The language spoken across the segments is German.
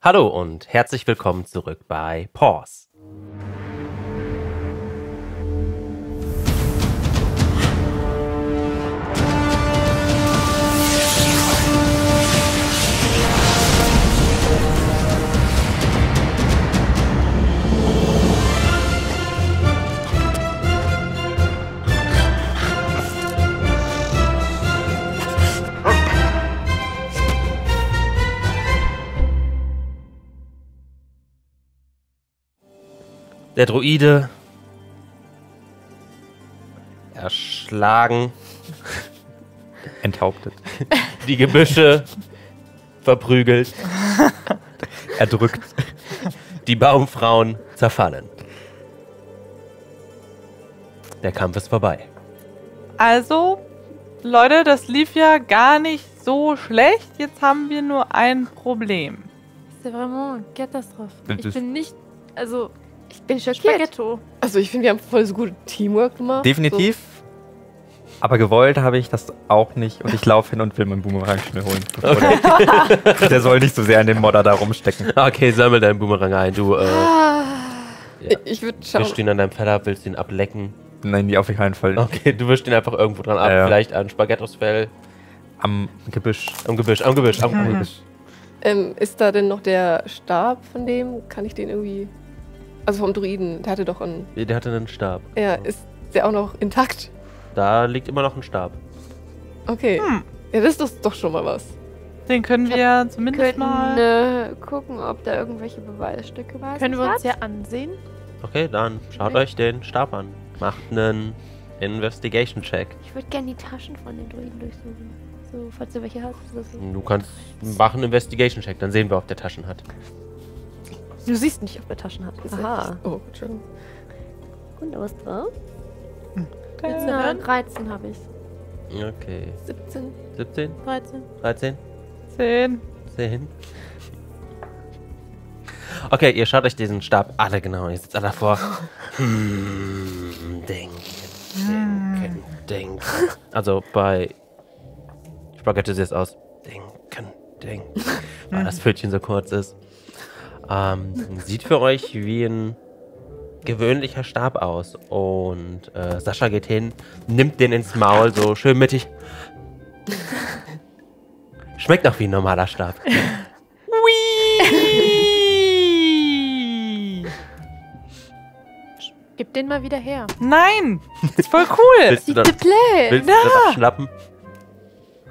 Hallo und herzlich willkommen zurück bei Pause. Der Druide erschlagen, Enthauptet. die Gebüsche verprügelt, Erdrückt. die Baumfrauen zerfallen. Der Kampf ist vorbei. Also, Leute, das lief ja gar nicht so schlecht. Jetzt haben wir nur ein Problem. C'est vraiment une catastrophe. Das Ich ist- bin nicht, also, Ich bin schockiert. Spaghetto. Also ich finde, wir haben voll so gut Teamwork gemacht. Definitiv. Aber gewollt habe ich das auch nicht und ich laufe hin und will meinen Boomerang schnell holen. bevor Der, der soll nicht so sehr in den Modder da rumstecken. Okay, sammel deinen Boomerang ein. Du äh, So. Ja. Ich würde schauen. wischst ihn an deinem Fell ab, willst ihn ablecken. Nein, nie auf keinen Fall. Okay, du wischst ihn einfach irgendwo dran ab. Ja. Vielleicht an Spaghettos-Fell. Am Gebüsch. Am Gebüsch, am Gebüsch, am Am Gebüsch. Gebüsch. Ähm, ist da denn noch der Stab von dem? Kann ich den irgendwie. Also vom Druiden, der hatte doch einen. Der hatte einen Stab. Ja, ist der auch noch intakt? Da liegt immer noch ein Stab. Okay. Hm. Ja, das ist doch schon mal was. Den können wir zumindest könnten mal. äh, gucken, ob da irgendwelche Beweisstücke bei Können wir uns ja ansehen? Okay, dann schaut euch den Stab an. Macht einen Investigation-Check. Ich würde gerne die Taschen von den Druiden durchsuchen. So, falls du welche hast. Du kannst machen einen Investigation-Check, dann sehen wir, ob der Taschen hat. Du siehst nicht, ob er Taschen hat. Aha. Oh, schon. Und da was drauf? Äh, Na, 13 habe ich. Okay. 17. 17? 13. 13? 10. 10? Okay, ihr schaut euch diesen Stab alle genau. Ihr sitzt alle davor. Hm, denken, denken, denken. Also bei Spaghetti sieht es aus. Denken, denken. Weil das Pfötchen so kurz ist. Ähm, sieht für euch wie ein gewöhnlicher Stab aus. Und äh, Sascha geht hin, nimmt den ins Maul, so schön mittig. Schmeckt auch wie ein normaler Stab. Gib den mal wieder her. Nein! Das ist voll cool! Willst du dann, Play! willst du danach schnappen?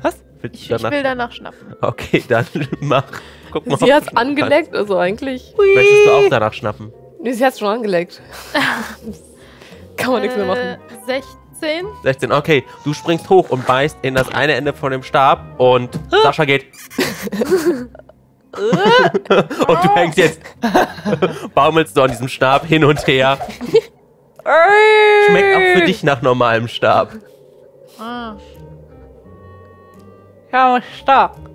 Was? Willst Ich, du ich will danach schnappen. okay, dann mach. Guck mal. Sie hat's angeleckt, also eigentlich. kannst. Möchtest du auch danach schnappen? Nee, sie hat's schon angeleckt. Kann man nichts mehr machen. Äh, 16. 16, okay. Du springst hoch und beißt in das eine Ende von dem Stab und Sascha geht. und du hängst jetzt. baumelst du an diesem Stab hin und her. Schmeckt auch für dich nach normalem Stab. Ah. Kaum stark.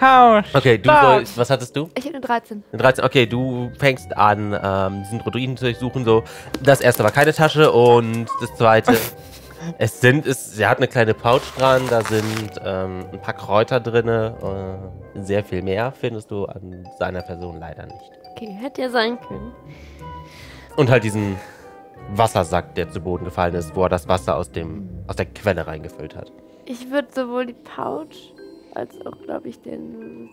Kaum Okay, du stark. sollst. Was hattest du? Ich hätte eine 13. Eine 13, okay, du fängst an, ähm, diesen Druiden zu durchsuchen. So. Das erste war keine Tasche und das zweite. es sind, es, sie hat eine kleine Pouch dran, da sind ähm, ein paar Kräuter drin. Äh, sehr viel mehr findest du an seiner Person leider nicht. Okay, hätte ja sein können. Und halt diesen Wassersack, der zu Boden gefallen ist, wo er das Wasser aus, dem, aus der Quelle reingefüllt hat. Ich würde sowohl die Pouch als auch, glaube ich, den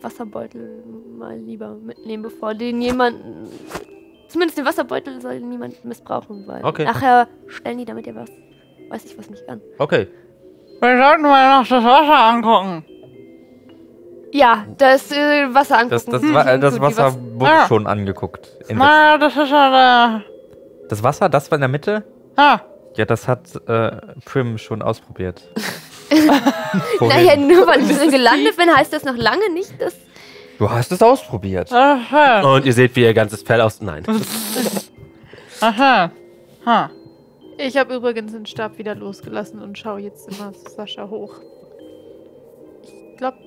Wasserbeutel mal lieber mitnehmen, bevor den jemanden. Zumindest den Wasserbeutel soll niemand missbrauchen, weil Okay. nachher stellen die damit ja was. Weiß ich was nicht an. Okay, Wir sollten mal noch das Wasser angucken. Ja, das äh, Wasser angucken. Das, das, Hm, war, das Wasser Was- wurde Ah. schon angeguckt. In Na, das ist ja das Wasser, das war in der Mitte? Ah, Ja, das hat äh, Prim schon ausprobiert. Naja, nur weil ich drin gelandet bin, heißt das noch lange nicht, dass. Du hast es ausprobiert. aha. und ihr seht, wie ihr ganzes Fell aus. Nein. Aha. Ha. Ich habe übrigens den Stab wieder losgelassen und schaue jetzt immer Sascha hoch. Ich glaube,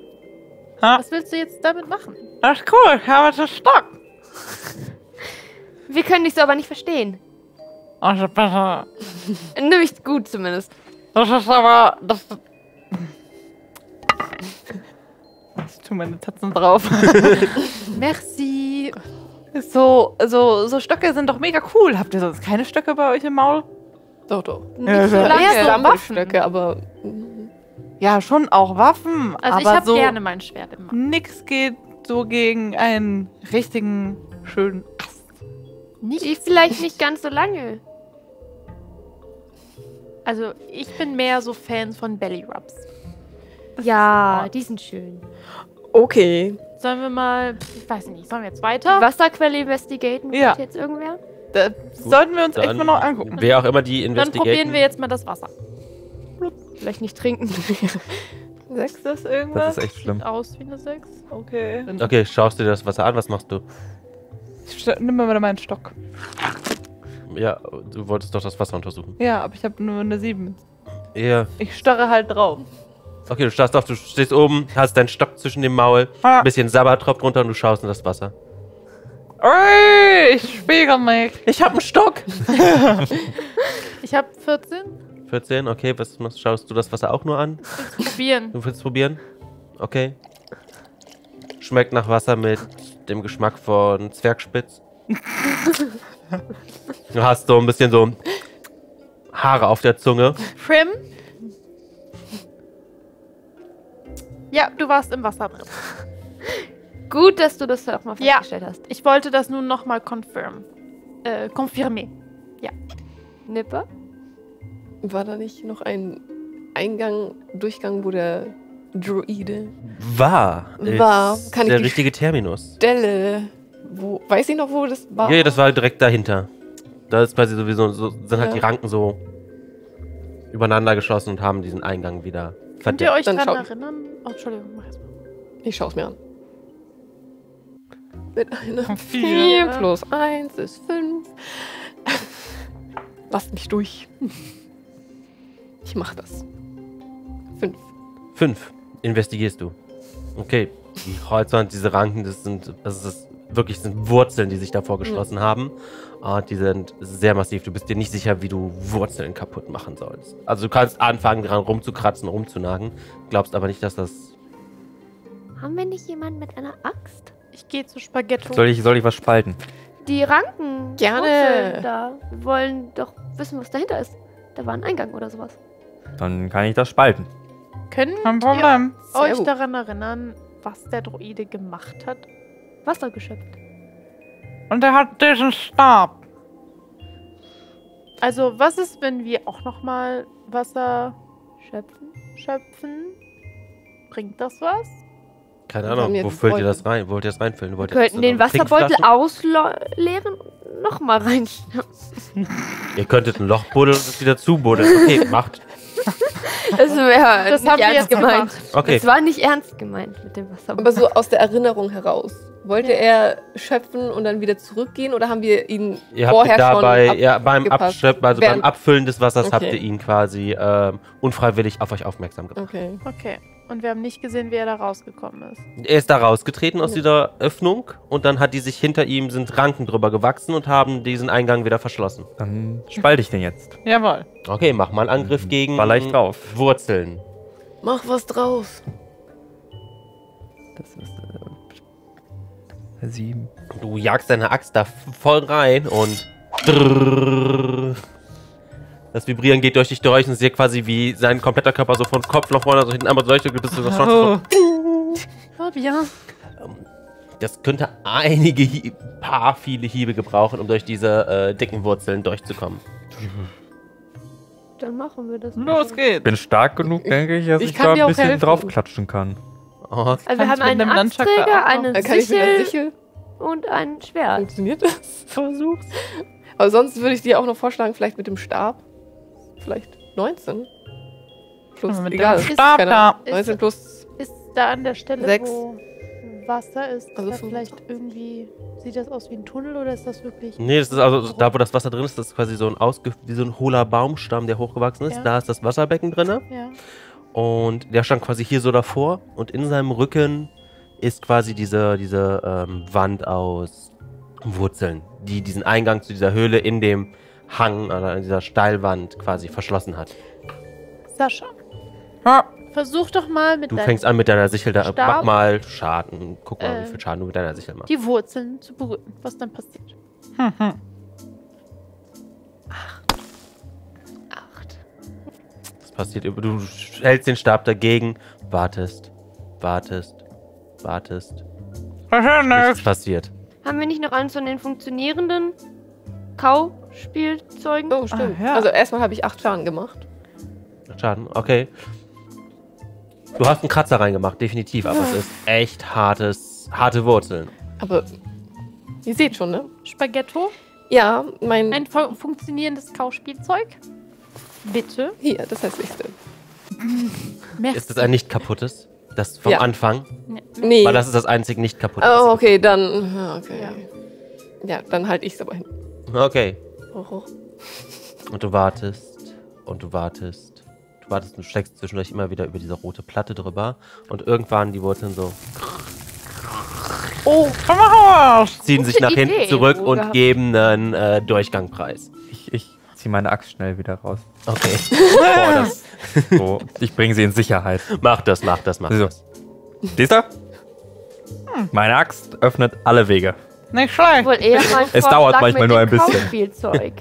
Ha. was willst du jetzt damit machen? Das ist cool, ich habe das stark. Wir können dich so aber nicht verstehen. Also besser. Nämlich gut zumindest. Das ist aber. Das, tu meine Tatzen drauf. Merci. so, so, so Stöcke sind doch mega cool. Habt ihr sonst keine Stöcke bei euch im Maul? Doch, doch. Ja, so lange. Eher so Stampelstöcke, aber Ja, schon auch Waffen. Also ich habe so gerne mein Schwert immer. nix geht so gegen einen richtigen schönen Ast. Die vielleicht nicht ganz so lange. Also ich bin mehr so Fan von Belly Rubs. Ja, die sind schön. okay. Sollen wir mal, ich weiß nicht, sollen wir jetzt weiter? Wasserquelle investigaten, Ja. jetzt irgendwer? Das sollten wir uns echt Dann mal noch angucken. Wer auch immer die Dann investigaten. probieren wir jetzt mal das Wasser. Vielleicht nicht trinken. Sechs. Ist das irgendwas? Das ist echt schlimm. Sieht aus wie eine 6. okay. Dann Okay, schaust du dir das Wasser an? Was machst du? nimm mal wieder meinen Stock. Ja, du wolltest doch das Wasser untersuchen. Ja, aber ich habe nur eine 7. Ja. Ich starre halt drauf. Okay, du starrst auf, du stehst oben, hast deinen Stock zwischen dem Maul, ein bisschen Sabber tropft runter und du schaust in das Wasser. Ey, ich spiegel mich. Ich hab einen Stock! Ich habe 14. 14, okay, was machst, schaust du das Wasser auch nur an? Probieren. Du willst probieren? Okay. Schmeckt nach Wasser mit dem Geschmack von Zwergspitz. du hast so ein bisschen so Haare auf der Zunge. Prim. Ja, du warst im Wasser drin. Gut, dass du das auch mal Ja. festgestellt hast. Ich wollte das nun nochmal confirm. Äh, confirmer. Nipper? War da nicht noch ein Eingang, Durchgang, wo der Druide War. War. ist Kann ich der richtige Terminus. Stelle, wo, weiß ich noch, wo das war? Ja, das war direkt dahinter. Da ist quasi sowieso, so, sind halt Ja. die Ranken so übereinander geschlossen und haben diesen Eingang wieder Könnt ihr verdeckt. euch daran erinnern? Oh, Entschuldigung, mach mal. Ich schaue es mir an. Mit einer Vier. 4 plus 1 ist 5. Lasst mich durch. Ich mach das. 5. Fünf. Investigierst du. Okay. Die Horizont, diese Ranken, das sind, das ist wirklich sind Wurzeln, die sich davor geschlossen haben. Und die sind sehr massiv. Du bist dir nicht sicher, wie du Wurzeln kaputt machen sollst. Also du kannst anfangen, dran rumzukratzen, rumzunagen. Glaubst aber nicht, dass das. Haben wir nicht jemanden mit einer Axt? Ich gehe zu Spaghetto. Soll ich, soll ich was spalten? Die Ranken. Gerne. Da. Wir wollen doch wissen, was dahinter ist. Da war ein Eingang oder sowas. Dann kann ich das spalten. Können. Sehr euch daran erinnern, was der Droide gemacht hat? Wasser geschöpft. Und er hat diesen Stab. Also, was ist, wenn wir auch nochmal Wasser Schöpfen. schöpfen? Bringt das was? Keine Wir Ahnung, wo füllt ihr das rein? Wollt ihr das reinfüllen? Wir Wollt das könnten den Wasserbeutel ausleeren und nochmal rein. Ihr könntet ein Loch buddeln und es wieder zubuddeln. Okay, macht. Das wäre Das nicht haben wir ernst jetzt gemeint. gemacht. Okay. Das war nicht ernst gemeint mit dem Wasserbeutel. Aber so aus der Erinnerung heraus. Wollte er schöpfen und dann wieder zurückgehen oder haben wir ihn Ihr habt vorher dabei, schon ja, beim? Abschöpfen, also beim Abfüllen des Wassers habt Okay. ihr ihn quasi ähm, unfreiwillig auf euch aufmerksam gemacht. Okay. Okay. Und wir haben nicht gesehen, wie er da rausgekommen ist. Er ist da rausgetreten aus dieser Öffnung und dann hat die sich hinter ihm, sind Ranken drüber gewachsen und haben diesen Eingang wieder verschlossen. Dann spalte ich den jetzt. Jawohl. Okay, mach mal einen Angriff gegen Baller ich drauf. Wurzeln. Mach was draus. Das ist äh, sieben. Du jagst deine Axt da voll rein und drrrr. Das Vibrieren geht durch dich durch und ist quasi wie sein kompletter Körper so von Kopf nach vorne, so hinten einmal durch, bist du das schon so Oh, bien. Das könnte einige, Hie paar viele Hiebe gebrauchen, um durch diese äh, dicken Wurzeln durchzukommen. Dann machen wir das. Los Ich geht's. bin stark genug, denke ich, dass Ich ich, kann da ein bisschen helfen. draufklatschen kann. Oh, Also wir Kannst haben einen noch- eine kann Sichel Sichel. und ein Schwert. Funktioniert das? Versuch's. Aber sonst würde ich dir auch noch vorschlagen, vielleicht mit dem Stab. Vielleicht 19. Plus, Mit egal. Stab keine da. Ahnung. 19 plus. Ist da an der Stelle, Sechs. wo Wasser ist, Also da vielleicht irgendwie, sieht das aus wie ein Tunnel oder ist das wirklich... Nee, das ist also da, wo das Wasser drin ist, das ist quasi so ein ausge wie so ein hohler Baumstamm, der hochgewachsen ist. Ja. Da ist das Wasserbecken drin. Ja. Und der stand quasi hier so davor. Und in seinem Rücken ist quasi diese, diese ähm, Wand aus Wurzeln, die diesen Eingang zu dieser Höhle in dem Hang oder in dieser Steilwand quasi verschlossen hat. Sascha, Ja, Versuch doch mal mit Du deinem- fängst an mit deiner Sichel da. Mach Stab? mal Schaden. Guck mal, wie Äh, viel Schaden du mit deiner Sichel machst. die Wurzeln zu berühren, was dann passiert. Acht. Das passiert. über- Du hältst den Stab dagegen, wartest, wartest, wartest. Nichts passiert. Haben wir nicht noch eins von den funktionierenden Kauspielzeugen? Oh, stimmt. Ah, ja. Also erstmal habe ich acht Schaden gemacht. Schaden, okay. Du hast einen Kratzer reingemacht, definitiv, aber es ist echt hartes, harte Wurzeln. Aber ihr seht schon, ne? Spaghetto, Ja, mein. ein fu funktionierendes Kauspielzeug. Bitte. hier, das hässlichste. Merci. Ist es ein nicht kaputtes? Das vom Ja. Anfang? Nee. Weil das ist das einzige nicht kaputte. oh, okay, dann. ja, Okay. Ja, dann halte ich es aber hin. Okay. Oh, Und du wartest und du wartest. Du wartest und steckst zwischendurch immer wieder über diese rote Platte drüber. Und irgendwann die Wurzeln so Oh, komm raus. ziehen sich nach hinten Idee, zurück Wo und gehabt. geben einen äh, Durchgangpreis. Ich, ich ziehe meine Axt schnell wieder raus. Okay. Boah, das, so, ich bringe sie in Sicherheit. mach das, mach das, mach So. das. Siehst du? Meine Axt öffnet alle Wege. Nicht schlecht. Wohl eher mein Es dauert manchmal nur ein bisschen. Kauspielzeug.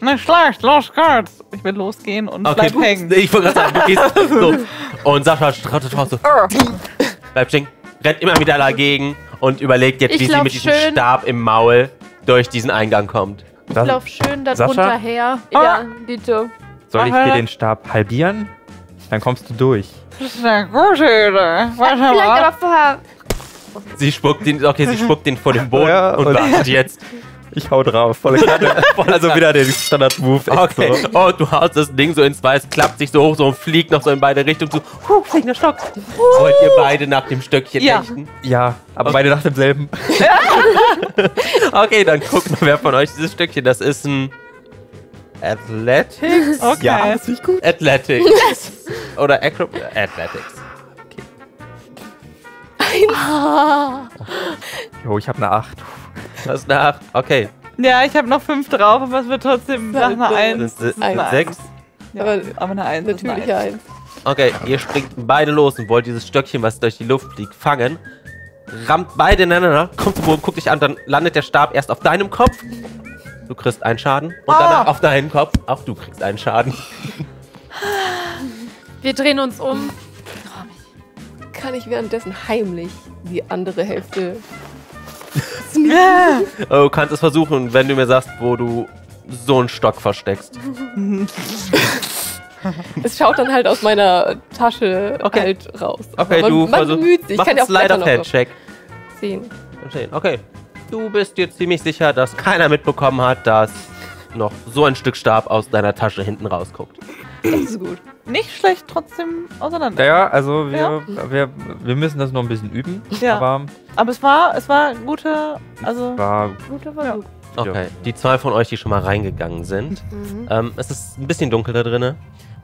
Nicht schlecht. Los geht's. Ich will losgehen und Okay, bleib hängen. ich wollte gerade sagen, du gehst so. Und Sascha trottet drauf so. Bleib stehen, rennt immer wieder dagegen und überlegt jetzt, Ich wie sie mit diesem Stab im Maul durch diesen Eingang kommt. Ich Das- lauf schön da Sascha? drunter her. Ja, Dito. Soll ich dir den Stab halbieren? Dann kommst du durch. Das ist eine gute Idee. Warte Vielleicht mal. aber vorher. Sie spuckt den, okay, sie spuckt den vor dem Boden Ja, und und- wartet jetzt. Ich hau drauf. Volle Kanne. also wieder den Standard-Move. Okay. So. Oh, du haust das Ding so ins Weiß, klappt sich so hoch so und fliegt noch so in beide Richtungen zu. Huh, fliegender Stock. Wollt ihr beide nach dem Stöckchen Ja. richten? Ja, aber beide nach demselben. Okay, dann guckt mal, wer von euch dieses Stückchen. Das ist ein Athletics? Okay. Ja, das ist gut. Athletics. Oder Acro Athletics. Jo, ich habe eine 8. Das ist eine 8. Okay. Ja, ich habe noch fünf drauf, aber es wird trotzdem nach einer Halt, Eins. Das ist eine eine Eins. 6. Ja, Aber aber eine Eins. ist eine Natürlich Eins. eins. Okay, ihr springt beide los und wollt dieses Stöckchen, was durch die Luft fliegt, fangen. Rammt beide ineinander, kommt zum Boden, guckt dich an, dann landet der Stab erst auf deinem Kopf. Du kriegst einen Schaden. Und danach auf deinen Kopf. Auch du kriegst einen Schaden. Wir drehen uns um. Kann ich währenddessen heimlich die andere Hälfte. Du kannst es versuchen, wenn du mir sagst, wo du so einen Stock versteckst. Es schaut dann halt aus meiner Tasche Okay. halt raus. Okay, man, du man versuch- bemüht sich. Ich kann ja auch Blätter Slide of noch Hand Check. sehen. Okay. Du bist dir ziemlich sicher, dass keiner mitbekommen hat, dass noch so ein Stück Stab aus deiner Tasche hinten rausguckt. Das ist gut. Nicht schlecht, trotzdem auseinander. Ja, also wir, wir, wir müssen das noch ein bisschen üben. Ja. Aber Aber es war, es war gute, also war Guter Versuch. Okay. Die zwei von euch, die schon mal reingegangen sind. Mhm. Ähm, es ist ein bisschen dunkel da drinnen.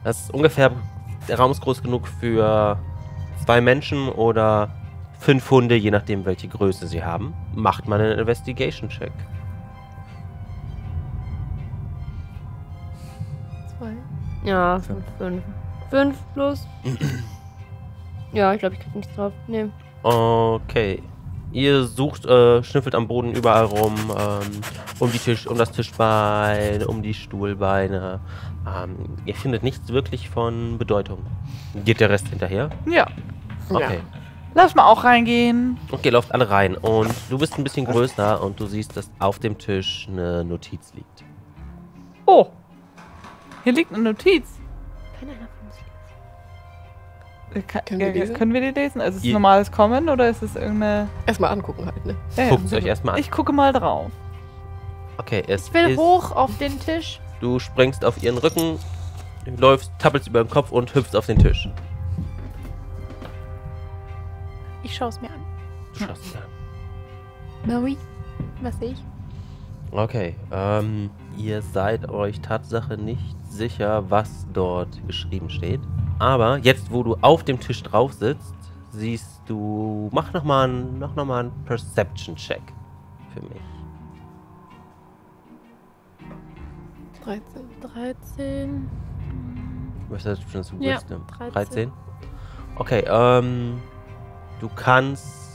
Es ist ungefähr, der Raum ist groß genug für zwei Menschen oder fünf Hunde, je nachdem, welche Größe sie haben. Macht mal einen Investigation-Check. Ja, fünf. Fünf, fünf plus. ja, ich glaube, ich krieg nichts drauf. Nee. Okay. Ihr sucht, äh, schnüffelt am Boden überall rum, ähm, um, die Tisch, um das Tischbein, um die Stuhlbeine. Ähm, ihr findet nichts wirklich von Bedeutung. Geht der Rest hinterher? ja. Okay. Lass mal auch reingehen. Okay, lauft alle rein. Und du bist ein bisschen größer und du siehst, dass auf dem Tisch eine Notiz liegt. Oh. Hier liegt eine Notiz. Kann einer von uns Können wir äh, lesen? Können wir die lesen? Also ist es normales Kommen oder ist es irgendeine. Erstmal angucken halt, ne? Ja, ja. Guckt es euch erstmal an. Ich gucke mal drauf. Okay, es Ich will ist, hoch auf den Tisch. Du springst auf ihren Rücken, läufst, tappelst über den Kopf und hüpfst auf den Tisch. Ich schaue es mir an. Du schaust ihn an. Maui, was sehe ich? Okay, ähm, ihr seid euch Tatsache nicht sicher, was dort geschrieben steht. Aber jetzt, wo du auf dem Tisch drauf sitzt, siehst du. Mach nochmal einen, mach noch mal einen Perception-Check für mich. 13. 13. Was ist das schon so Ja, Wisdom? 13. 13? Okay, ähm, du kannst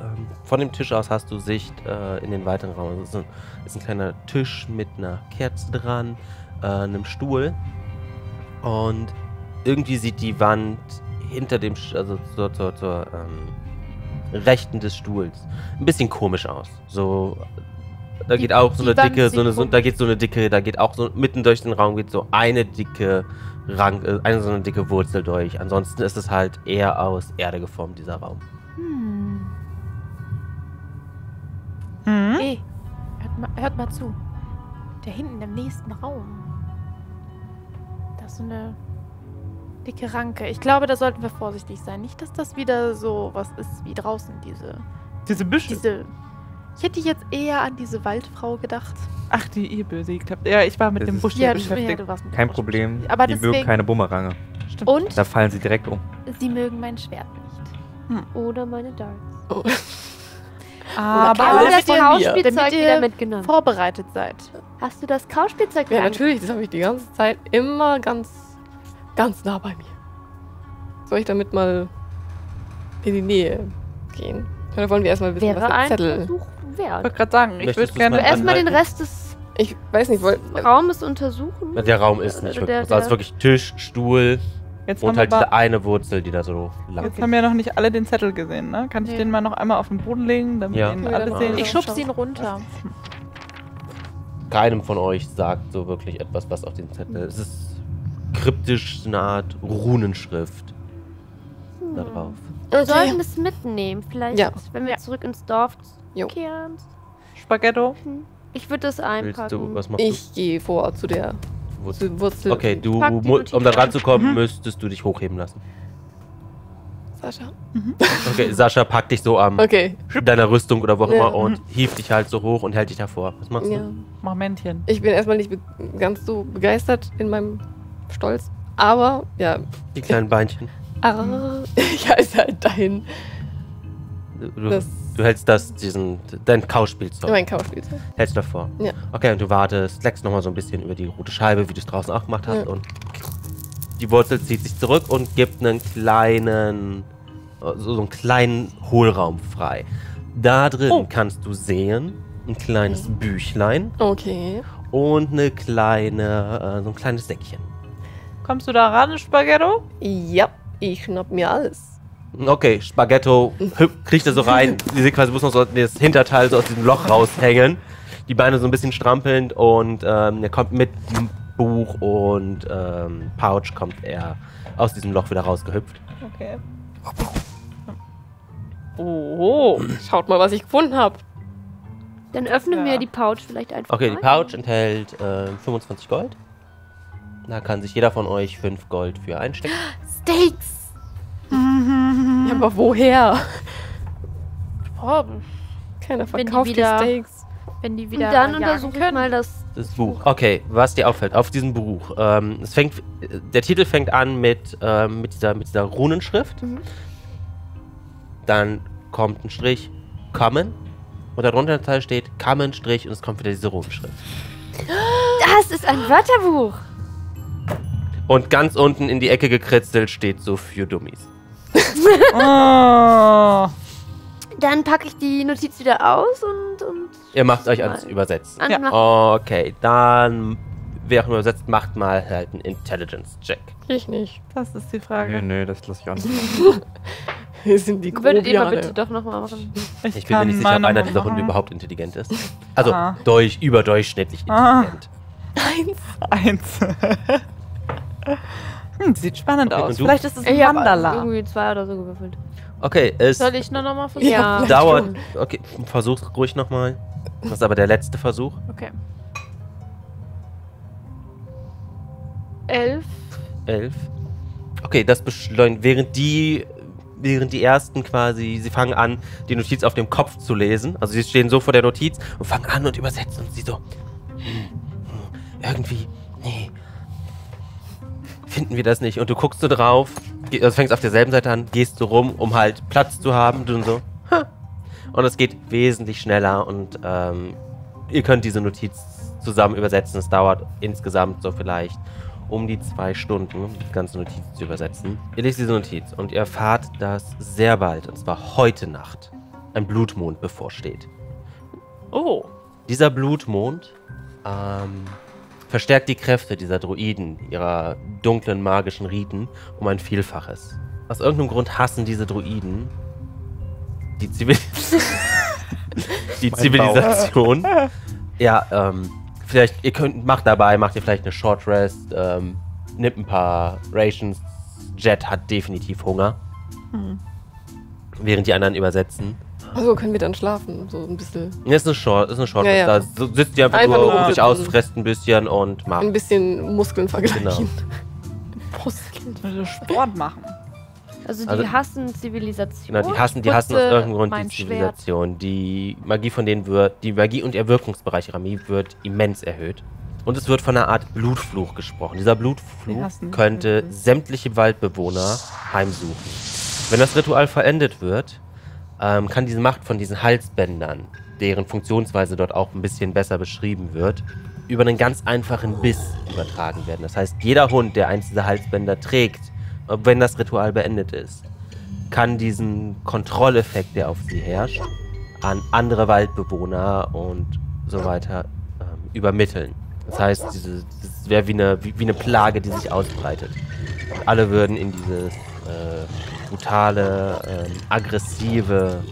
ähm, von dem Tisch aus hast du Sicht äh, in den weiteren Raum. Es ist ein, ist ein kleiner Tisch mit einer Kerze dran, äh, einem Stuhl und irgendwie sieht die Wand hinter dem, Sch- also zur, zur, zur ähm, rechten des Stuhls ein bisschen komisch aus. So, da Die- geht auch so eine Wand dicke, so eine, so, da geht so eine dicke, da geht auch so mitten durch den Raum geht so eine dicke Rang, äh, eine so eine dicke Wurzel durch. Ansonsten ist es halt eher aus Erde geformt, dieser Raum. Hm. Hm? Ey, hört mal, hört mal zu. Da hinten im nächsten Raum. Ist so eine dicke Ranke. Ich glaube, da sollten wir vorsichtig sein. Nicht, dass das wieder so was ist wie draußen, diese. Diese Büsche. diese ich hätte jetzt eher an diese Waldfrau gedacht. Ach, die ihr besiegt habt. Ja, ich war mit Das dem Busch Ja, hier du, ja, beschäftigt. du warst mit Kein Problem. beschäftigt. Aber die deswegen, mögen keine Bumerange. Stimmt. Und Da fallen sie direkt um. sie mögen mein Schwert nicht. Oder meine Darts. Aber Alles Oder das. Kauspielzeug wieder mitgenommen. Vorbereitet seid. Hast du das Kauspielzeug Ja, natürlich, das habe ich die ganze Zeit immer ganz, ganz nah bei mir. Soll ich damit mal in die Nähe gehen? Oder wollen wir erstmal wissen, Wäre was der ein Zettel... Versuch ich wert. wollte gerade sagen, ich würde gerne. mal Erstmal den? Rest des Ich weiß nicht, woll, Raumes untersuchen. Der Raum ist nicht der- wirklich groß. Also es ist wirklich Tisch, Stuhl Jetzt haben, und wir halt diese eine Wurzel, die da so lang jetzt geht. haben wir noch nicht alle den Zettel gesehen, ne? Kann ich Nee. den mal noch einmal auf den Boden legen, damit Ja. ihn Ja, alle sehen? Ich schubse ihn runter. Keinem von euch sagt so wirklich etwas, was auf dem Zettel ist. Es ist kryptisch, so eine Art Runenschrift da drauf. Wir sollten es mitnehmen. Vielleicht, Ja. wenn wir zurück ins Dorf Jo. kehren. Spaghetto. Ich würde das einpacken. du, ich gehe vor zu der? Wurzel? Wurzel. Okay, du, um da dran zu kommen, Mhm. müsstest du dich hochheben lassen. Sascha. Okay, Sascha packt dich so am Okay, deiner Rüstung oder wo auch Ja. immer und hieft dich halt so hoch und hält dich davor. Was machst ja. du? Mach Männchen. Ich bin erstmal nicht ganz so begeistert in meinem Stolz. Aber, ja, Die kleinen Beinchen. arr, ich halte halt dahin. Du, du, Das- du hältst das, diesen, dein Kauspielzeug. Mein Kauspielzeug. Hältst davor. Ja. Okay, und du wartest, leckst nochmal so ein bisschen über die rote Scheibe, wie du es draußen auch gemacht hast. Ja. Und die Wurzel zieht sich zurück und gibt einen kleinen, so, so einen kleinen Hohlraum frei. Da drin Oh. kannst du sehen, ein kleines Büchlein Okay. und eine kleine, äh, so ein kleines Säckchen. Kommst du da ran, Spaghetto? Ja, ich schnapp mir alles. Okay, Spaghetto kriecht da so rein. Die sieht quasi muss noch so das Hinterteil so aus diesem Loch raushängen. Die Beine so ein bisschen strampelnd und ähm, er kommt mit dem Buch und ähm, Pouch kommt er aus diesem Loch wieder rausgehüpft. Okay. Oh. Schaut mal, was ich gefunden habe. Dann öffnen Ja. wir die Pouch vielleicht einfach Okay, die mal. Pouch enthält äh, 25 Gold. Da kann sich jeder von euch 5 Gold für einstecken. Steaks! Aber woher? Oh, Keiner Wenn die verkauft die, wieder- Steaks. wenn die Und wieder dann jagen untersuche ich können. mal das. Das Buch. Okay, was dir auffällt auf diesem Buch. Ähm, es fängt, der Titel fängt an mit, ähm, mit, dieser, mit dieser Runenschrift. Mhm. Dann kommt ein Strich, Common. Und darunter in der Zeile steht Common Strich und es kommt wieder diese Runenschrift. Das ist ein Wörterbuch! Und ganz unten in die Ecke gekritzelt steht so für Dummies. Oh. Dann packe ich die Notiz wieder aus und. und Ihr macht euch ans. Übersetzen. an Ja. Okay, dann, wer auch immer übersetzt, macht mal halt einen Intelligence-Check. Ich nicht. Das ist die Nö, Frage. nö, das lasse ich auch nicht. Wir sind die Würdet ihr mal bitte doch nochmal machen? Ich bin mir nicht sicher, ob einer dieser Hunde überhaupt intelligent ist. Also Ah. durch, überdurchschnittlich Ah. intelligent. Eins. hm, sieht spannend Okay, aus. Vielleicht ist es ein Ich habe Mandala. irgendwie zwei oder so gewürfelt. Okay, es Soll ich nur noch mal versuchen? Ja. dauert. Okay, versuch's ruhig nochmal. Das ist aber der letzte Versuch. Okay. Elf. Elf. Okay, das beschleunigt. Während die, während die ersten quasi, sie fangen an, die Notiz auf dem Kopf zu lesen. Also sie stehen so vor der Notiz und fangen an und übersetzen und sie so. Hm, hm, irgendwie, nee. Finden wir das nicht. Und du guckst so drauf, also fängst auf derselben Seite an, gehst so rum, um halt Platz zu haben. Du so. "Ha." Und es geht wesentlich schneller und ähm, ihr könnt diese Notiz zusammen übersetzen. Es dauert insgesamt so vielleicht um die zwei Stunden, um die ganze Notiz zu übersetzen. Ihr lest diese Notiz und ihr erfahrt, dass sehr bald, und zwar heute Nacht, ein Blutmond bevorsteht. Oh. Dieser Blutmond ähm, verstärkt die Kräfte dieser Druiden, ihrer dunklen magischen Riten, um ein Vielfaches. Aus irgendeinem Grund hassen diese Druiden die, Zivil die Zivilisation. Ja, ähm, vielleicht, ihr könnt, macht dabei, macht ihr vielleicht eine Short Rest, ähm, nimmt ein paar Rations. Jet hat definitiv Hunger. Während die anderen übersetzen. Also können wir dann schlafen, so ein bisschen. Ja, Ist eine Short, ist eine Short Ja, ja. Da so- sitzt ihr einfach, Einfach nur, nur ruht sich rumsitzen. aus, fresst ein bisschen und macht. Ein bisschen Muskeln vergleichen. Genau. Muskeln. Also Sport machen. Also die Also- hassen Zivilisation. Genau, die hassen, die hassen aus irgendeinem Grund die mein Schwert. Zivilisation. Die Magie von denen wird, die Magie und ihr Wirkungsbereich Magie wird immens erhöht. Und es wird von einer Art Blutfluch gesprochen. Dieser Blutfluch könnte sämtliche Waldbewohner heimsuchen. Wenn das Ritual vollendet wird, ähm, kann diese Macht von diesen Halsbändern, deren Funktionsweise dort auch ein bisschen besser beschrieben wird, über einen ganz einfachen Biss übertragen werden. Das heißt, jeder Hund, der eins dieser Halsbänder trägt, wenn das Ritual beendet ist, kann diesen Kontrolleffekt, der auf sie herrscht, an andere Waldbewohner und so weiter ähm, übermitteln. Das heißt, das wäre wie eine, wie, wie eine Plage, die sich ausbreitet. Und alle würden in dieses äh, brutale, ähm, aggressive,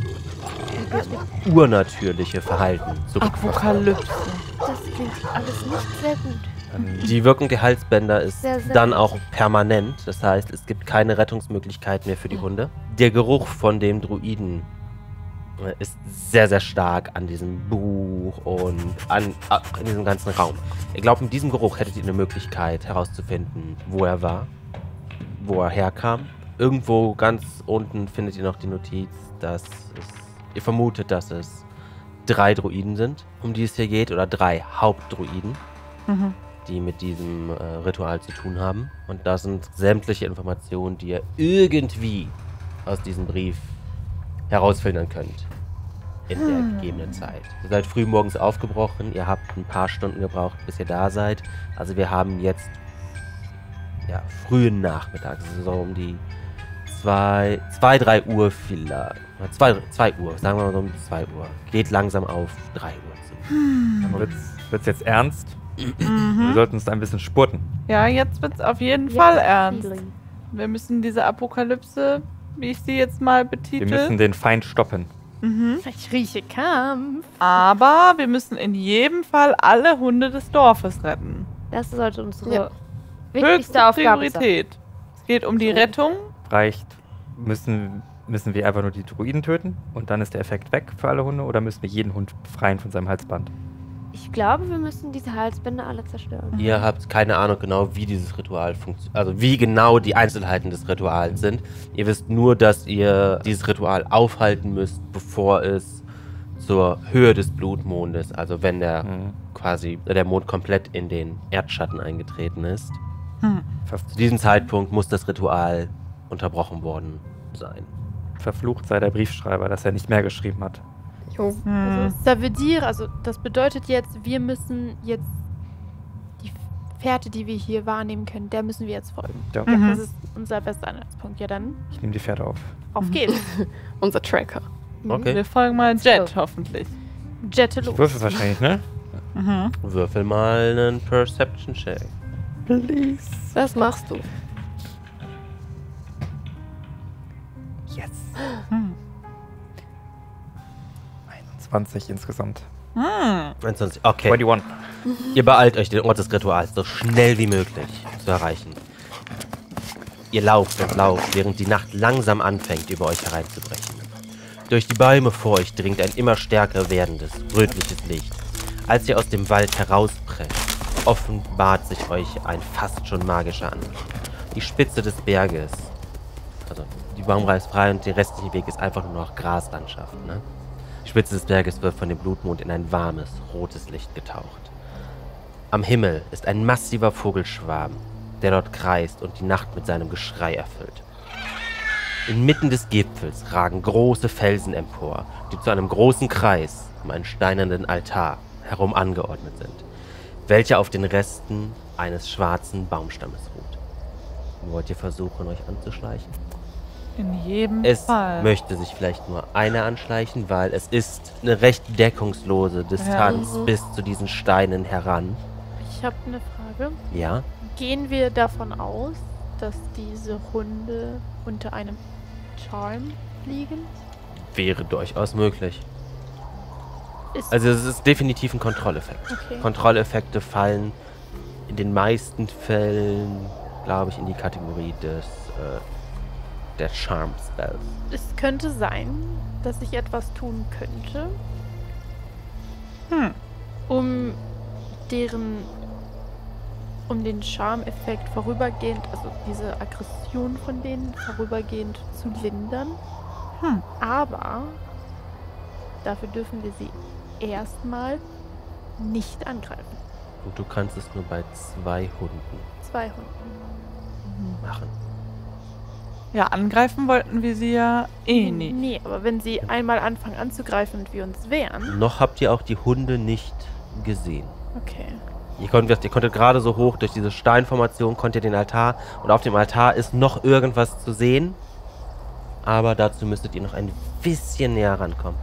urnatürliche Verhalten zurückverfallen. Apokalypse. Das klingt alles nicht sehr gut. Ähm, Die Wirkung der Halsbänder ist Sehr, sehr dann auch permanent. Das heißt, es gibt keine Rettungsmöglichkeit mehr für die Hunde. Der Geruch von dem Druiden äh, ist sehr, sehr stark an diesem Buch und an, an diesem ganzen Raum. Ich glaube, mit diesem Geruch hättet ihr eine Möglichkeit herauszufinden, wo er war, wo er herkam. Irgendwo ganz unten findet ihr noch die Notiz, dass es, ihr vermutet, dass es drei Druiden sind, um die es hier geht, oder drei Hauptdruiden Mhm. die mit diesem äh, Ritual zu tun haben. Und das sind sämtliche Informationen, die ihr irgendwie aus diesem Brief herausfiltern könnt. In der gegebenen Zeit. Ihr seid früh morgens aufgebrochen, ihr habt ein paar Stunden gebraucht, bis ihr da seid. Also wir haben jetzt ja, frühen Nachmittag, also so um die 2, 2 3 Uhr vielleicht. 2 Uhr, sagen wir mal so um 2 Uhr. Geht langsam auf 3 Uhr zu. Dann wird's, wird's jetzt ernst. Wir Mhm. sollten uns da ein bisschen spurten. Ja, jetzt wird's auf jeden Jetzt Fall ernst. Feeling. Wir müssen diese Apokalypse, wie ich sie jetzt mal Wir betitel. müssen den Feind stoppen. Mhm. Ich rieche Kampf. Aber wir müssen in jedem Fall alle Hunde des Dorfes retten. Das sollte unsere Ja. wichtigste Höchste Aufgabe sein. Priorität. Es geht um die Rettung. Reicht, müssen, müssen wir einfach nur die Druiden töten und dann ist der Effekt weg für alle Hunde oder müssen wir jeden Hund befreien von seinem Halsband? Ich glaube, wir müssen diese Halsbänder alle zerstören. Ihr habt keine Ahnung genau, wie dieses Ritual funktioniert. Also wie genau die Einzelheiten des Rituals sind. Ihr wisst nur, dass ihr dieses Ritual aufhalten müsst, bevor es zur Höhe des Blutmondes, also wenn der Mhm. quasi der Mond komplett in den Erdschatten eingetreten ist. Hm. Ver Zu diesem Zeitpunkt muss das Ritual unterbrochen worden sein. verflucht sei der Briefschreiber, dass er nicht mehr geschrieben hat. Jo. Hm. Dire, also das bedeutet jetzt, wir müssen jetzt die Fährte, die wir hier wahrnehmen können, der müssen wir jetzt folgen. Ja. Mhm. das ist unser bester Anhaltspunkt. Ja, dann Ich nehme die Pferde auf. auf Mhm. geht's. Unser Tracker. Okay. Wir folgen mal Jet, hoffentlich. Jette Ich los. würfel wahrscheinlich, ne? Mhm. Würfel mal einen Perception-Check. Please. Was machst du? 21 insgesamt. Hm. 21. Okay. 21. Ihr beeilt euch, den Ort des Rituals so schnell wie möglich zu erreichen. Ihr lauft und lauft, während die Nacht langsam anfängt, über euch hereinzubrechen. Durch die Bäume vor euch dringt ein immer stärker werdendes, rötliches Licht. Als ihr aus dem Wald herausprescht, offenbart sich euch ein fast schon magischer Anblick. Die Spitze des Berges, also die Baumreihe ist frei und der restliche Weg ist einfach nur noch Graslandschaft. Ne? Die Spitze des Berges wird von dem Blutmond in ein warmes, rotes Licht getaucht. Am Himmel ist ein massiver Vogelschwarm, der dort kreist und die Nacht mit seinem Geschrei erfüllt. Inmitten des Gipfels ragen große Felsen empor, die zu einem großen Kreis um einen steinernen Altar herum angeordnet sind, welcher auf den Resten eines schwarzen Baumstammes ruht. Wollt ihr versuchen, euch anzuschleichen? In jedem Es Fall. möchte sich vielleicht nur einer anschleichen, weil es ist eine recht deckungslose Distanz Ja. Bis zu diesen Steinen heran. Ich habe eine Frage. Ja, Gehen wir davon aus, dass diese Hunde unter einem Charm liegen? wäre durchaus möglich. Ist Also es ist definitiv ein Kontrolleffekt. okay. Kontrolleffekte fallen in den meisten Fällen, glaube ich, in die Kategorie des äh, der Charm Spells. es könnte sein, dass ich etwas tun könnte, Hm. um deren, um den Charmeffekt vorübergehend, also diese Aggression von denen vorübergehend zu lindern. Hm. Aber dafür dürfen wir sie erstmal nicht angreifen. Und du kannst es nur bei zwei Hunden Zwei Hunden. Ja, angreifen wollten wir sie ja eh nicht. Nee, aber wenn sie einmal anfangen anzugreifen und wir uns wehren. Noch habt ihr auch die Hunde nicht gesehen. Okay. Ihr konntet, ihr konntet gerade so hoch durch diese Steinformation, konnt ihr den Altar und auf dem Altar ist noch irgendwas zu sehen. Aber dazu müsstet ihr noch ein bisschen näher rankommen.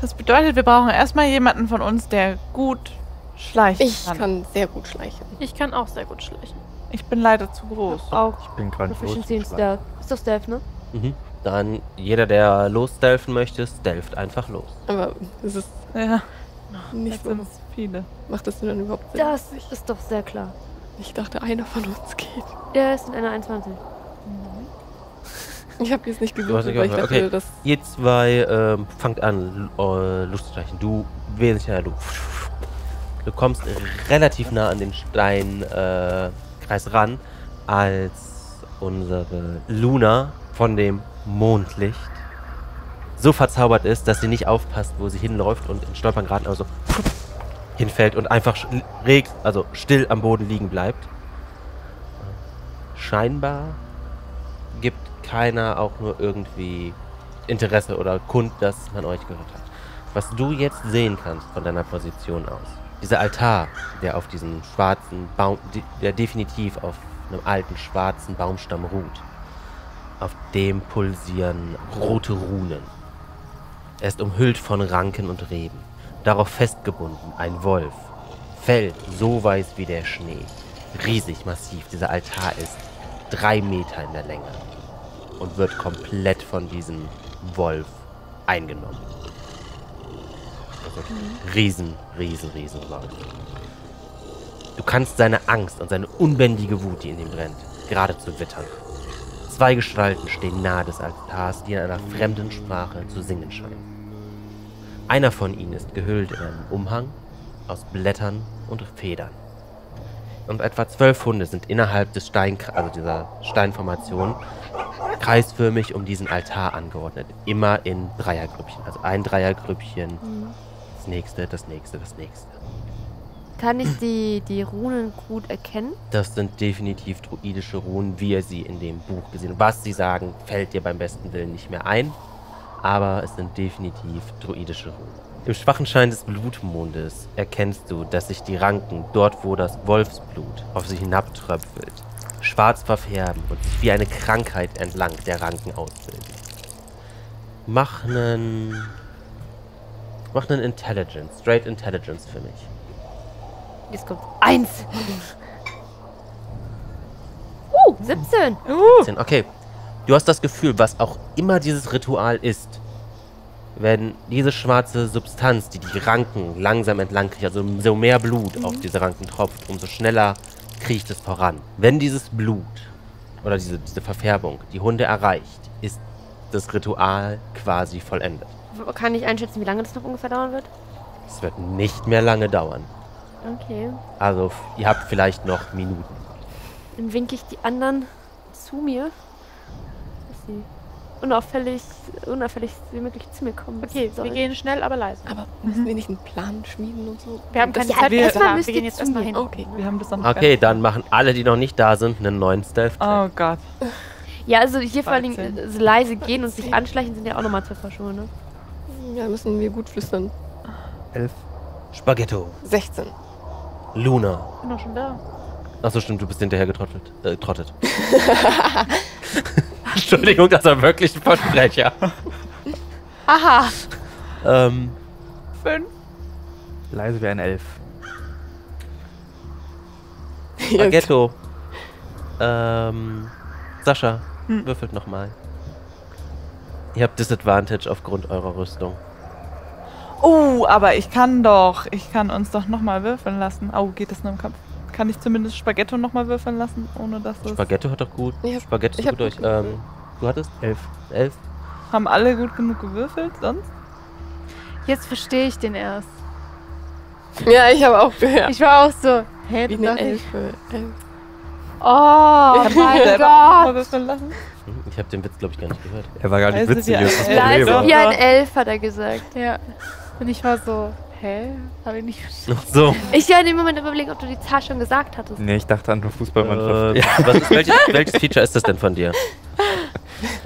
Das bedeutet, wir brauchen erstmal jemanden von uns, der gut schleichen Ich kann. kann sehr gut schleichen. Ich kann auch sehr gut schleichen. Ich bin leider zu groß. Auch Ich bin gerade Proficiency in Stealth. Ist doch Stealth, ne? Mhm. Dann jeder, der losdelfen möchte, delft einfach los. Aber es ist Ja, nicht so. viele. Macht das denn dann überhaupt Sinn? Das ist doch sehr klar. Ich dachte, einer von uns geht. Der ist in einer 21. Ich habe jetzt nicht gesucht, nicht weil ich dachte, okay. dass Ihr zwei ähm, fangt an, äh, loszustreichen. Du wesentlich schneller. Du, du kommst relativ nah an den Steinkreis äh, Kreis ran, als unsere Luna von dem Mondlicht so verzaubert ist, dass sie nicht aufpasst, wo sie hinläuft und in Stolpern geraten, also hinfällt und einfach sch- reg, also still am Boden liegen bleibt. Scheinbar gibt keiner auch nur irgendwie Interesse oder Kund, dass man euch gehört hat. Was du jetzt sehen kannst von deiner Position aus, dieser Altar, der auf diesem schwarzen Baum, de- der definitiv auf einem alten schwarzen Baumstamm ruht, auf dem pulsieren rote Runen. Er ist umhüllt von Ranken und Reben. Darauf festgebunden ein Wolf. Fell so weiß wie der Schnee. Riesig massiv. Dieser Altar ist drei Meter in der Länge und wird komplett von diesem Wolf eingenommen. Also riesen, riesen, riesen Wolf. Du kannst seine Angst und seine unbändige Wut, die in ihm brennt, geradezu wittern. Zwei Gestalten stehen nahe des Altars, die in einer fremden Sprache zu singen scheinen. Einer von ihnen ist gehüllt in einen Umhang aus Blättern und Federn. Und etwa zwölf Hunde sind innerhalb des Stein, also dieser Steinformation kreisförmig um diesen Altar angeordnet. Immer in Dreiergrüppchen. Also ein Dreiergrüppchen, das nächste, das nächste, das nächste. Kann ich die, die Runen gut erkennen? Das sind definitiv druidische Runen, wie ihr sie in dem Buch gesehen habt. Was sie sagen, fällt dir beim besten Willen nicht mehr ein. Aber es sind definitiv druidische Runen. Im schwachen Schein des Blutmondes erkennst du, dass sich die Ranken, dort wo das Wolfsblut auf sie hinabtröpfelt, schwarz verfärben und sich wie eine Krankheit entlang der Ranken ausbilden. Mach nen. Mach nen Intelligence, Straight Intelligence für mich. Jetzt kommt eins. Uh, 17. Sinn. Okay. Du hast das Gefühl, was auch immer dieses Ritual ist, wenn diese schwarze Substanz, die die Ranken langsam entlang kriecht, also so mehr Blut auf diese Ranken tropft, umso schneller kriecht es voran. Wenn dieses Blut oder diese, diese Verfärbung die Hunde erreicht, ist das Ritual quasi vollendet. Kann ich einschätzen, wie lange das noch ungefähr dauern wird? Es wird nicht mehr lange dauern. Okay. Also ihr habt vielleicht noch Minuten. Dann winke ich die anderen zu mir. Dass sie unauffällig, unauffällig wie möglich zu mir kommen. Okay, wir gehen schnell, aber leise. Aber müssen wir nicht einen Plan schmieden und so? Wir haben keine Das- Zeit wir- mehr. erstmal Wir gehen jetzt erstmal mir. hin. Okay. Wir haben das nicht Okay, dann machen alle, die noch nicht da sind, einen neuen stealth Oh Gott. Ja, also hier vor allem 13. äh, so leise gehen und sich anschleichen sind ja auch nochmal zwei Verschuhe, ne? Ja, müssen wir gut flüstern. Elf. Spaghetto, 16. Luna, Ich bin doch schon da. Achso, stimmt, du bist hinterher getrottelt. Äh, trottet. Entschuldigung, das war wirklich ein Versprecher. Aha. Ähm, Fünf. Leise wie ein Elf. Spaghetto. Ähm, Sascha, Hm. würfelt nochmal. Ihr habt Disadvantage aufgrund eurer Rüstung. Oh, aber ich kann doch. Ich kann uns doch nochmal würfeln lassen. Oh, geht das nur im Kampf? Kann ich zumindest Spaghetto nochmal würfeln lassen, ohne dass es. Spaghetto hat doch gut. Ich hab- Spaghetto ich ist hab gut durch. Ähm, du hattest Elf. elf. Haben alle gut genug gewürfelt sonst? Jetzt verstehe ich den erst. Ja, ich habe auch gehört. Ich war auch so, hä, Wie eine Elfe. Elf. Oh ich mein selber auch nochmal Gott. würfeln lassen? Hm, Ich habe den Witz, glaube ich, gar nicht gehört. Er war gar nicht Leise witzig, wie ein das ist das Elf. Problem. Leise wie ein Elf, hat er gesagt. Ja. Und ich war so, hä? Habe ich nicht verstanden. Ach so. Ich war in dem Moment überlegen, ob du die Zahl schon gesagt hattest. Nee, ich dachte an eine Fußballmannschaft. Äh, was ist, welches, welches Feature ist das denn von dir?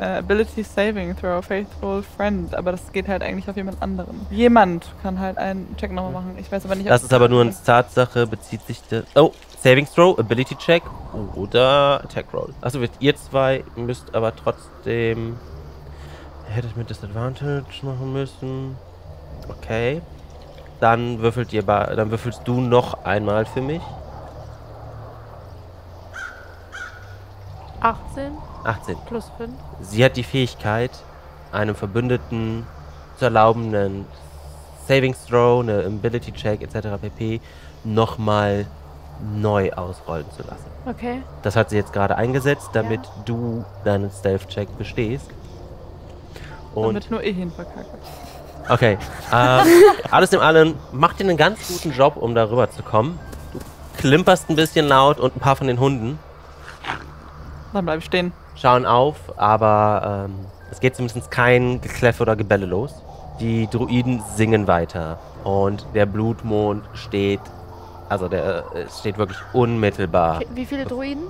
Äh, Ability Saving Throw, Faithful Friend. Aber das geht halt eigentlich auf jemand anderen. Jemand kann halt einen Check nochmal machen. Ich weiß aber nicht, ob Das ist aber nur eine Tatsache, bezieht sich das. Oh, Savings Throw, Ability Check oder Attack Roll. Achso, ihr zwei müsst aber trotzdem. Hättet mit Disadvantage machen müssen. Okay. Dann würfelt ihr dann würfelst du noch einmal für mich. 18 18. plus 5. Sie hat die Fähigkeit, einem Verbündeten zu erlauben, einen Savings Throw, eine Ability Check etc. pp. nochmal neu ausrollen zu lassen. Okay. Das hat sie jetzt gerade eingesetzt, damit du deinen Stealth-Check bestehst. Und damit nur ich ihn verkacke. okay, ähm, alles in allem macht ihr einen ganz guten Job, um da rüber zu kommen. Du klimperst ein bisschen laut und ein paar von den Hunden Dann bleib ich stehen. schauen auf, aber ähm, es geht zumindest kein Gekläffe oder Gebelle los. Die Druiden singen weiter und der Blutmond steht, also der äh, steht wirklich unmittelbar. Wie viele Druiden?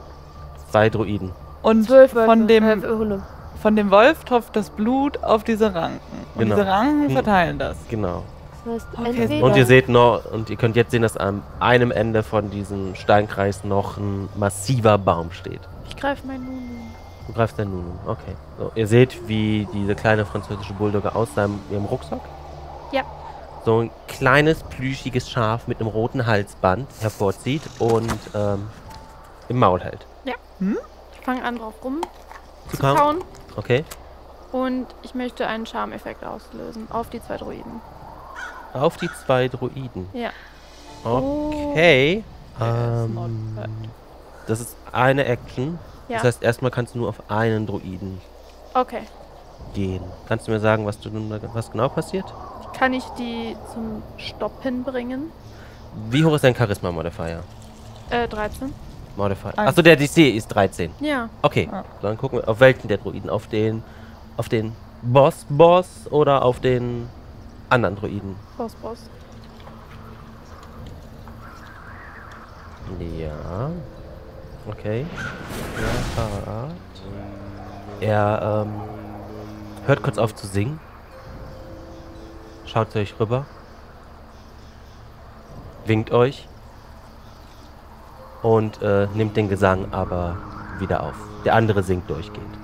Zwei Druiden. Und Zwölf von dem, von dem Wolf tropft das Blut auf diese Ranken. Und Genau. diese Ranken verteilen das. Genau. Das heißt, Okay. Und ihr seht noch, und ihr könnt jetzt sehen, dass am einem Ende von diesem Steinkreis noch ein massiver Baum steht. Ich greife meinen Nunu. Du greifst den Nunu. Okay. So, ihr seht, wie diese kleine französische Bulldogge aus seinem ihrem Rucksack Ja. So ein kleines, plüschiges Schaf mit einem roten Halsband hervorzieht und ähm, im Maul hält. Ich fange an, drauf rum Zu zu kauen? kauen. Okay. Und ich möchte einen Charmeffekt auslösen auf die zwei Druiden. Auf die zwei Druiden. Ja. Okay. Not Ähm, das ist eine Action. Ja. Das heißt, erstmal kannst du nur auf einen Druiden Okay. gehen. Kannst du mir sagen, was, du, nun da- was genau passiert? Kann ich die zum Stoppen bringen? Wie hoch ist dein Charisma-Modifier? Äh, 13. Modifier. Achso, der DC ist 13. Ja. Okay, Ah. dann gucken wir, auf welchen der Druiden? Auf den, auf den Boss-Boss oder auf den anderen Druiden? Boss, Boss. Ja. Okay. Ja, parat. Er ähm, hört kurz auf zu singen. Schaut zu euch rüber. Winkt euch. Und äh, nimmt den Gesang aber wieder auf. Der andere singt durchgehend.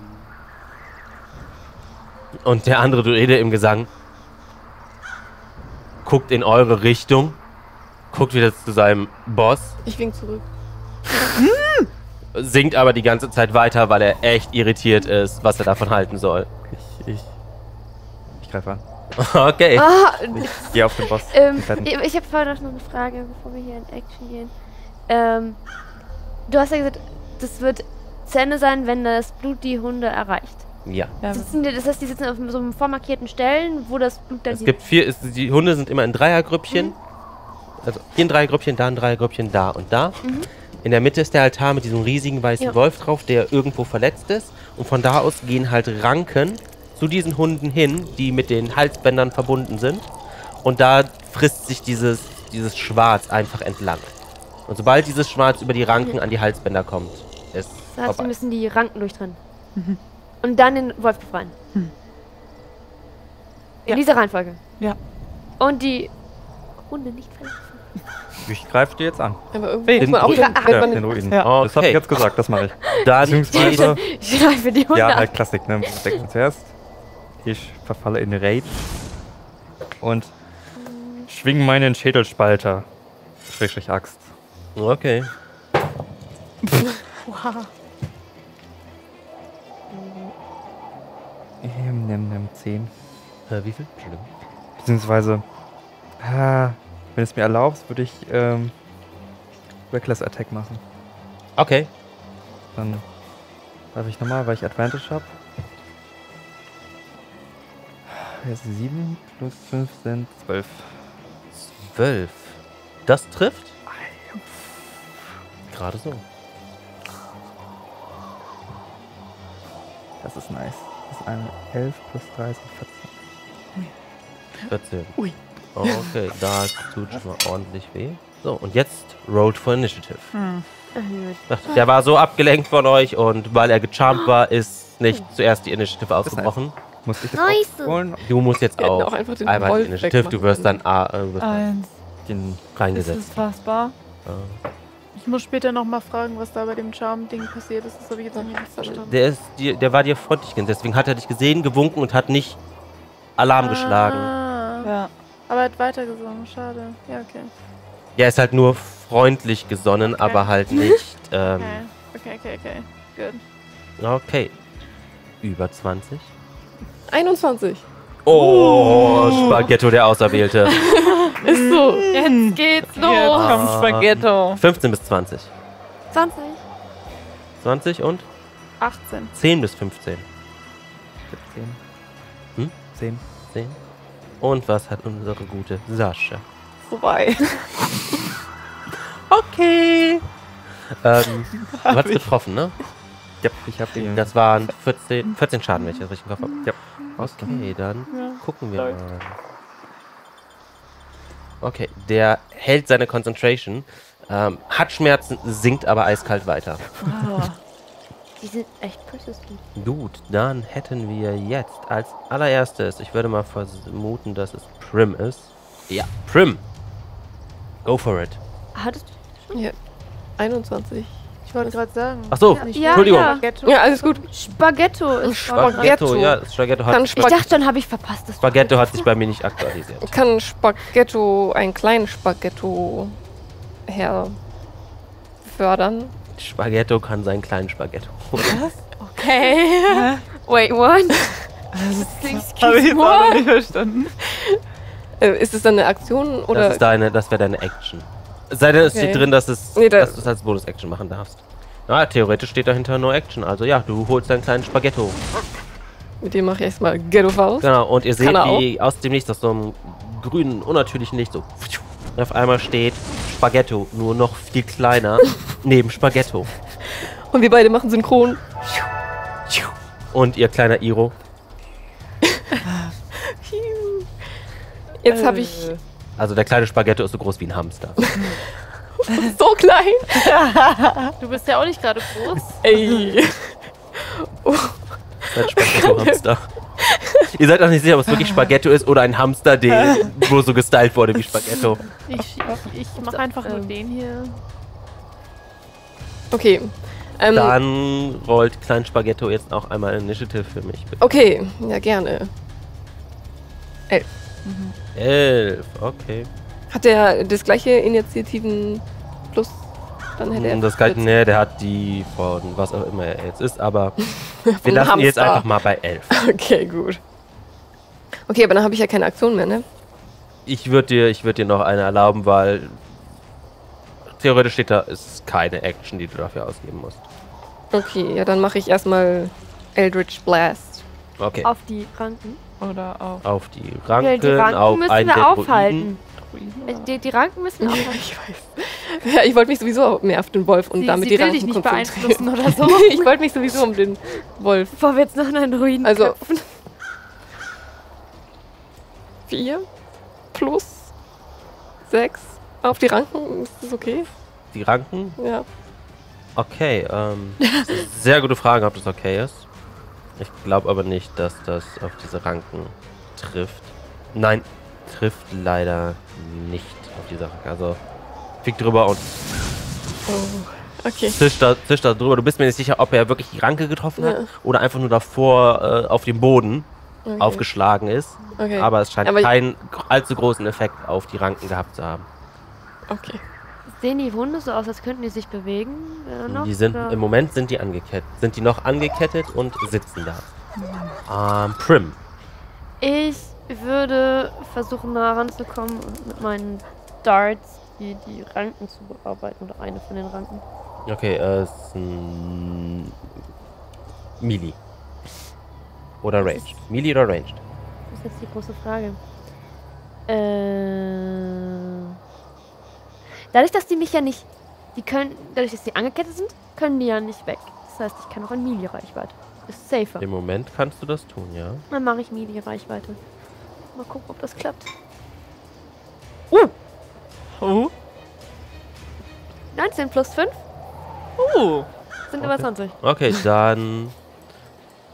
Und der andere Druide im Gesang guckt in eure Richtung, guckt wieder zu seinem Boss Ich wink zurück. singt aber die ganze Zeit weiter, weil er echt irritiert ist, was er davon halten soll. Ich, ich, ich greife an. Okay. Ah, Ich gehe auf den Boss. ähm, ich ich habe vorher noch eine Frage, bevor wir hier in Action gehen. Ähm, du hast ja gesagt, das wird zu Ende sein, wenn das Blut die Hunde erreicht. Ja. Sitzen die, das heißt, die sitzen auf so einem vormarkierten Stellen, wo das Blut dann Es gibt vier, es, die Hunde sind immer in Dreiergrüppchen. Mhm. Also hier ein Dreiergrüppchen, da ein Dreiergrüppchen, da und da. In der Mitte ist der Altar mit diesem riesigen weißen Ja. Wolf drauf, der irgendwo verletzt ist. Und von da aus gehen halt Ranken zu diesen Hunden hin, die mit den Halsbändern verbunden sind. Und da frisst sich dieses, dieses Schwarz einfach entlang. Und sobald dieses Schwarz über die Ranken an die Halsbänder kommt, ist Das heißt, wir vorbei. müssen die Ranken durchtrennen. Und dann den Wolf befreien. Mhm. In Ja. dieser Reihenfolge. Ja. Und die Hunde nicht verletzen. Ich greife dir jetzt an. Aber irgendwie Den muss man auch wenn Ja, den Ruinen. Ja. Das habe ich Okay. jetzt gesagt, das mache ich. Dann Beziehungsweise, Ich greife die Hunde ja, halt Klassik, ne? Decken zuerst. Ich verfalle in Rage und schwing meinen Schädelspalter. Schrägstrich Axt. Okay. Ähm, nimm, nimm, 10. Äh, wie viel? Entschuldigung. Beziehungsweise, ah, wenn es mir erlaubst, würde ich ähm, Reckless Attack machen. Okay. Dann darf ich nochmal, weil ich Advantage habe. Jetzt 7 plus 5 sind 12. Zwölf. Das trifft? Gerade so. Das ist nice. Das ist eine 11 plus 30, 14. 14. Ui. Okay, das tut schon mal ordentlich weh. So, und jetzt Rolled for Initiative. Hm. Der war so abgelenkt von euch und weil er gecharmt war, ist nicht zuerst die Initiative ausgebrochen. Muss ich das Nice. holen? Du musst jetzt auch auch einfach den die Wolf Initiative, du wirst dann. A, äh, wirst Eins. Den Ist reingesetzt. es fassbar? Ja. Ich muss später nochmal fragen, was da bei dem Charm-Ding passiert ist. Das habe ich jetzt irgendwie nicht verstanden. Der, ist dir, der war dir freundlich, deswegen hat er dich gesehen, gewunken und hat nicht Alarm geschlagen. Ah, Ja. Aber er hat weitergesungen, schade. Ja, okay. Er ist halt nur freundlich gesonnen, aber halt nicht. Ähm, Okay, okay, okay, okay. Good. okay. Über 20. 21. Oh, Spaghetto, der Auserwählte. Ist so. Jetzt geht's Jetzt los. kommt Spaghetto. 15 bis 20. 20. 20 und 18. 10 bis 15. 17. Hm? 10. 10. Und was hat unsere gute Sascha? Zwei. Okay. Ähm, du hast getroffen, ne? Ja, ich habe den. Das waren 14, 14 Schaden, wenn ich das richtig im Kopf habe. Ja. Okay, dann Ja. gucken wir Leute. mal. Okay, der hält seine Concentration, ähm, hat Schmerzen, sinkt aber eiskalt weiter. Ah. Die sind echt persistent. Gut, dann hätten wir jetzt als allererstes, ich würde mal vermuten, dass es Prim ist. Ja, Prim. Go for it. Hattest du? Ja. 21. Ich wollte gerade sagen. Ach so, Ja, Entschuldigung. ja. Spaghetto. Ja, alles gut. Spaghetto ist Spaghetto. Spaghetto, ja, Spaghetto Kann hat, Ich Spag dachte, dann habe ich verpasst. Das Spaghetto hat sich bei mir nicht aktualisiert. kann Spaghetto, einen kleinen Spaghetto her fördern. Spaghetto kann seinen kleinen Spaghetto. Okay. Wait, what? Habe ich jetzt nicht verstanden. Äh, ist es dann eine Aktion oder? Das ist deine, das wäre deine Action. Sei denn, es Okay. steht drin, dass, es, Nee, da- dass du es als Bonus-Action machen darfst. Ja, theoretisch steht dahinter No Action. Also ja, du holst deinen kleinen Spaghetto. mit dem mache ich erstmal Ghetto Faust. Genau, und ihr seht, wie aus dem Nichts, aus so einem grünen, unnatürlichen Licht so auf einmal steht Spaghetto, nur noch viel kleiner, neben Spaghetto. Und wir beide machen synchron. Und ihr kleiner Iro. Jetzt habe ich Äh, Also der kleine Spaghetto ist so groß wie ein Hamster. so klein. Du bist ja auch nicht gerade groß. Ey. Ein Spaghetto-Hamster. ihr seid auch nicht sicher, ob es wirklich Spaghetto ist oder ein Hamster, der wo so gestylt wurde wie Spaghetto. Ich, ich, mache einfach nur Ähm. den hier. Okay. Ähm, Dann rollt Klein Spaghetto jetzt auch einmal Initiative für mich. Bitte. okay, ja gerne. Elf, okay. Hat der das gleiche Initiativen plus? Dann hätte er. Hm, Das galt, 14. nee, der hat die von was auch immer er jetzt ist, aber wir lassen ihn jetzt Hamster. einfach mal bei elf. Okay, gut. Okay, aber dann habe ich ja keine Aktion mehr, ne? Ich würde dir, ich würd dir noch eine erlauben, weil theoretisch steht da, ist keine Action, die du dafür ausgeben musst. Okay, ja, dann mache ich erstmal Eldritch Blast. Okay. Auf die Ranken. Oder auf Auf die Ja, Ranken, die Ranken auf müssen einen wir aufhalten. Druiden. Äh, Die, die Ranken müssen wir aufhalten. Ich weiß. Ja, ich wollte mich sowieso mehr auf den Wolf und Sie, damit sie die will dich Ranken nicht beeinflussen oder so. ich wollte mich sowieso um den Wolf. Bevor wir jetzt noch einen Ruinen Also köpfen. vier plus sechs auf die Ranken. Ist das okay? Die Ranken? Ja. Okay, ähm, sehr gute Frage, ob das okay ist. Ich glaube aber nicht, dass das auf diese Ranken trifft. Nein, trifft leider nicht auf diese Ranken. Also fliegt drüber und Oh, okay. zischt da, zischt da drüber. Du bist mir nicht sicher, ob er wirklich die Ranke getroffen Ja. hat oder einfach nur davor äh, auf dem Boden okay. aufgeschlagen ist. Okay. Aber es scheint Aber- keinen allzu großen Effekt auf die Ranken gehabt zu haben. okay. Sehen die Hunde so aus, als könnten die sich bewegen? Äh, noch, die sind oder? im Moment sind die angekettet. Sind die noch angekettet und sitzen da. Ähm, Prim. Ich würde versuchen, nah ranzukommen und mit meinen Darts die, die Ranken zu bearbeiten oder eine von den Ranken. Okay, äh, ist ein Melee. Oder Ranged. Melee oder Ranged? Das ist jetzt die große Frage. Äh, dadurch, dass die mich ja nicht, die können, dadurch, dass die angekettet sind, können die ja nicht weg. Das heißt, ich kann auch in Melee-Reichweite. Ist safer. Im Moment kannst du das tun, ja. Dann mache ich Melee-Reichweite. Mal gucken, ob das klappt. Oh. 19 plus 5 Uh. sind über Okay. 20. Okay, dann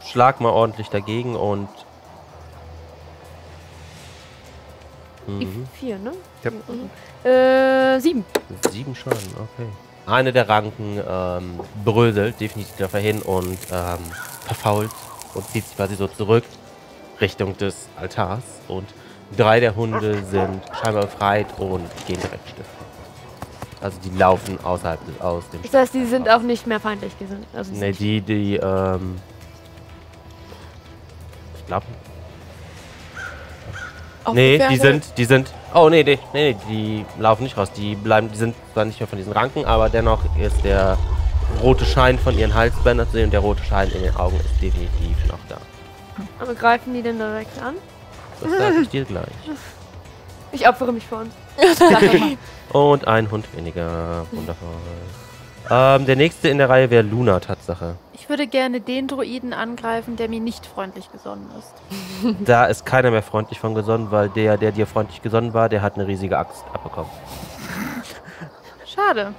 schlag mal ordentlich dagegen und. Die Mhm. 4, ne? Ja. Äh, 7. Sieben Schaden, okay. Eine der Ranken ähm, bröselt definitiv dafür hin und ähm, verfault und zieht sich quasi so zurück Richtung des Altars. Und drei der Hunde sind scheinbar befreit und gehen direkt stiften. Also die laufen außerhalb des, aus dem Das heißt, die sind auch nicht mehr feindlich gesinnt. Also die Ne, die, die, ähm. Ich glaube. Nee, die sind, die sind. Oh, nee, nee, nee, die laufen nicht raus. Die bleiben, die sind zwar nicht mehr von diesen Ranken, aber dennoch ist der rote Schein von ihren Halsbändern zu sehen und der rote Schein in den Augen ist definitiv noch da. Aber greifen die denn direkt an? Das sage ich dir gleich. Ich opfere mich für uns. Und ein Hund weniger. Wundervoll. Ähm, der nächste in der Reihe wäre Luna, Tatsache. Ich würde gerne den Druiden angreifen, der mir nicht freundlich gesonnen ist. Da ist keiner mehr freundlich von gesonnen, weil der, der dir freundlich gesonnen war, der hat eine riesige Axt abbekommen. Schade.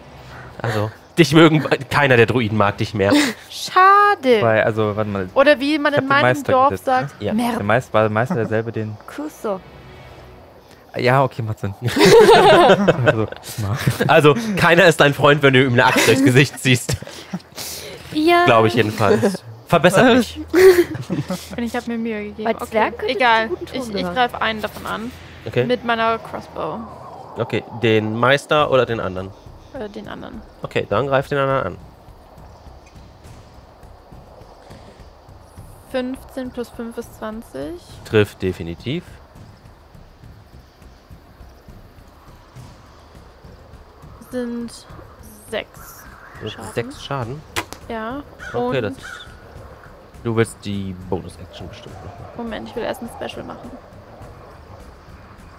Also, dich mögen, keiner der Druiden mag dich mehr. Schade. Weil, also, warte mal. Oder wie man in meinem Dorf gedisst, sagt, Ja. Merda. Der Meister, war der Meister derselbe, den. Kusso. Ja, okay, macht Sinn. also, Also, keiner ist dein Freund, wenn du ihm eine Axt durchs Gesicht ziehst. Ja. Glaube ich jedenfalls. Verbessert mich. Und ich habe mir Mühe gegeben. Bei könnte Egal. ich Ich, greife einen davon an. Okay. Mit meiner Crossbow. Okay, den Meister oder den anderen? Äh, den anderen. Okay, dann greif den anderen an. 15 plus 5 ist 20. Trifft definitiv. Sind 6. Mit Schaden. Sechs Schaden. Ja. Okay, das. Du willst die Bonus-Action bestimmt machen. Moment, ich will erst ein Special machen.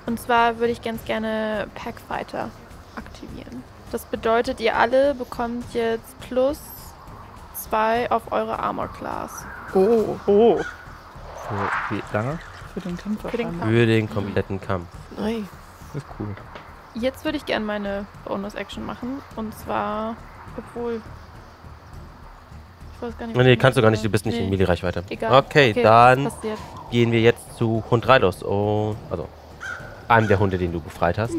Und zwar würde ich ganz gerne Packfighter aktivieren. Das bedeutet, ihr alle bekommt jetzt plus 2 auf eure Armor Class. Oh, Oh. für wie lange? Für den Kampf Für den wahrscheinlich. Für den kompletten Kampf. nein. Das ist cool. Jetzt würde ich gerne meine Bonus-Action machen. Und zwar, obwohl. Ich weiß gar nicht. Nee, kannst du gar nicht, du bist nicht in Nee, Melee-Reichweite. Egal. Okay, Okay, dann gehen wir jetzt zu Hund 3 los. Und, also, einem der Hunde, den du befreit hast.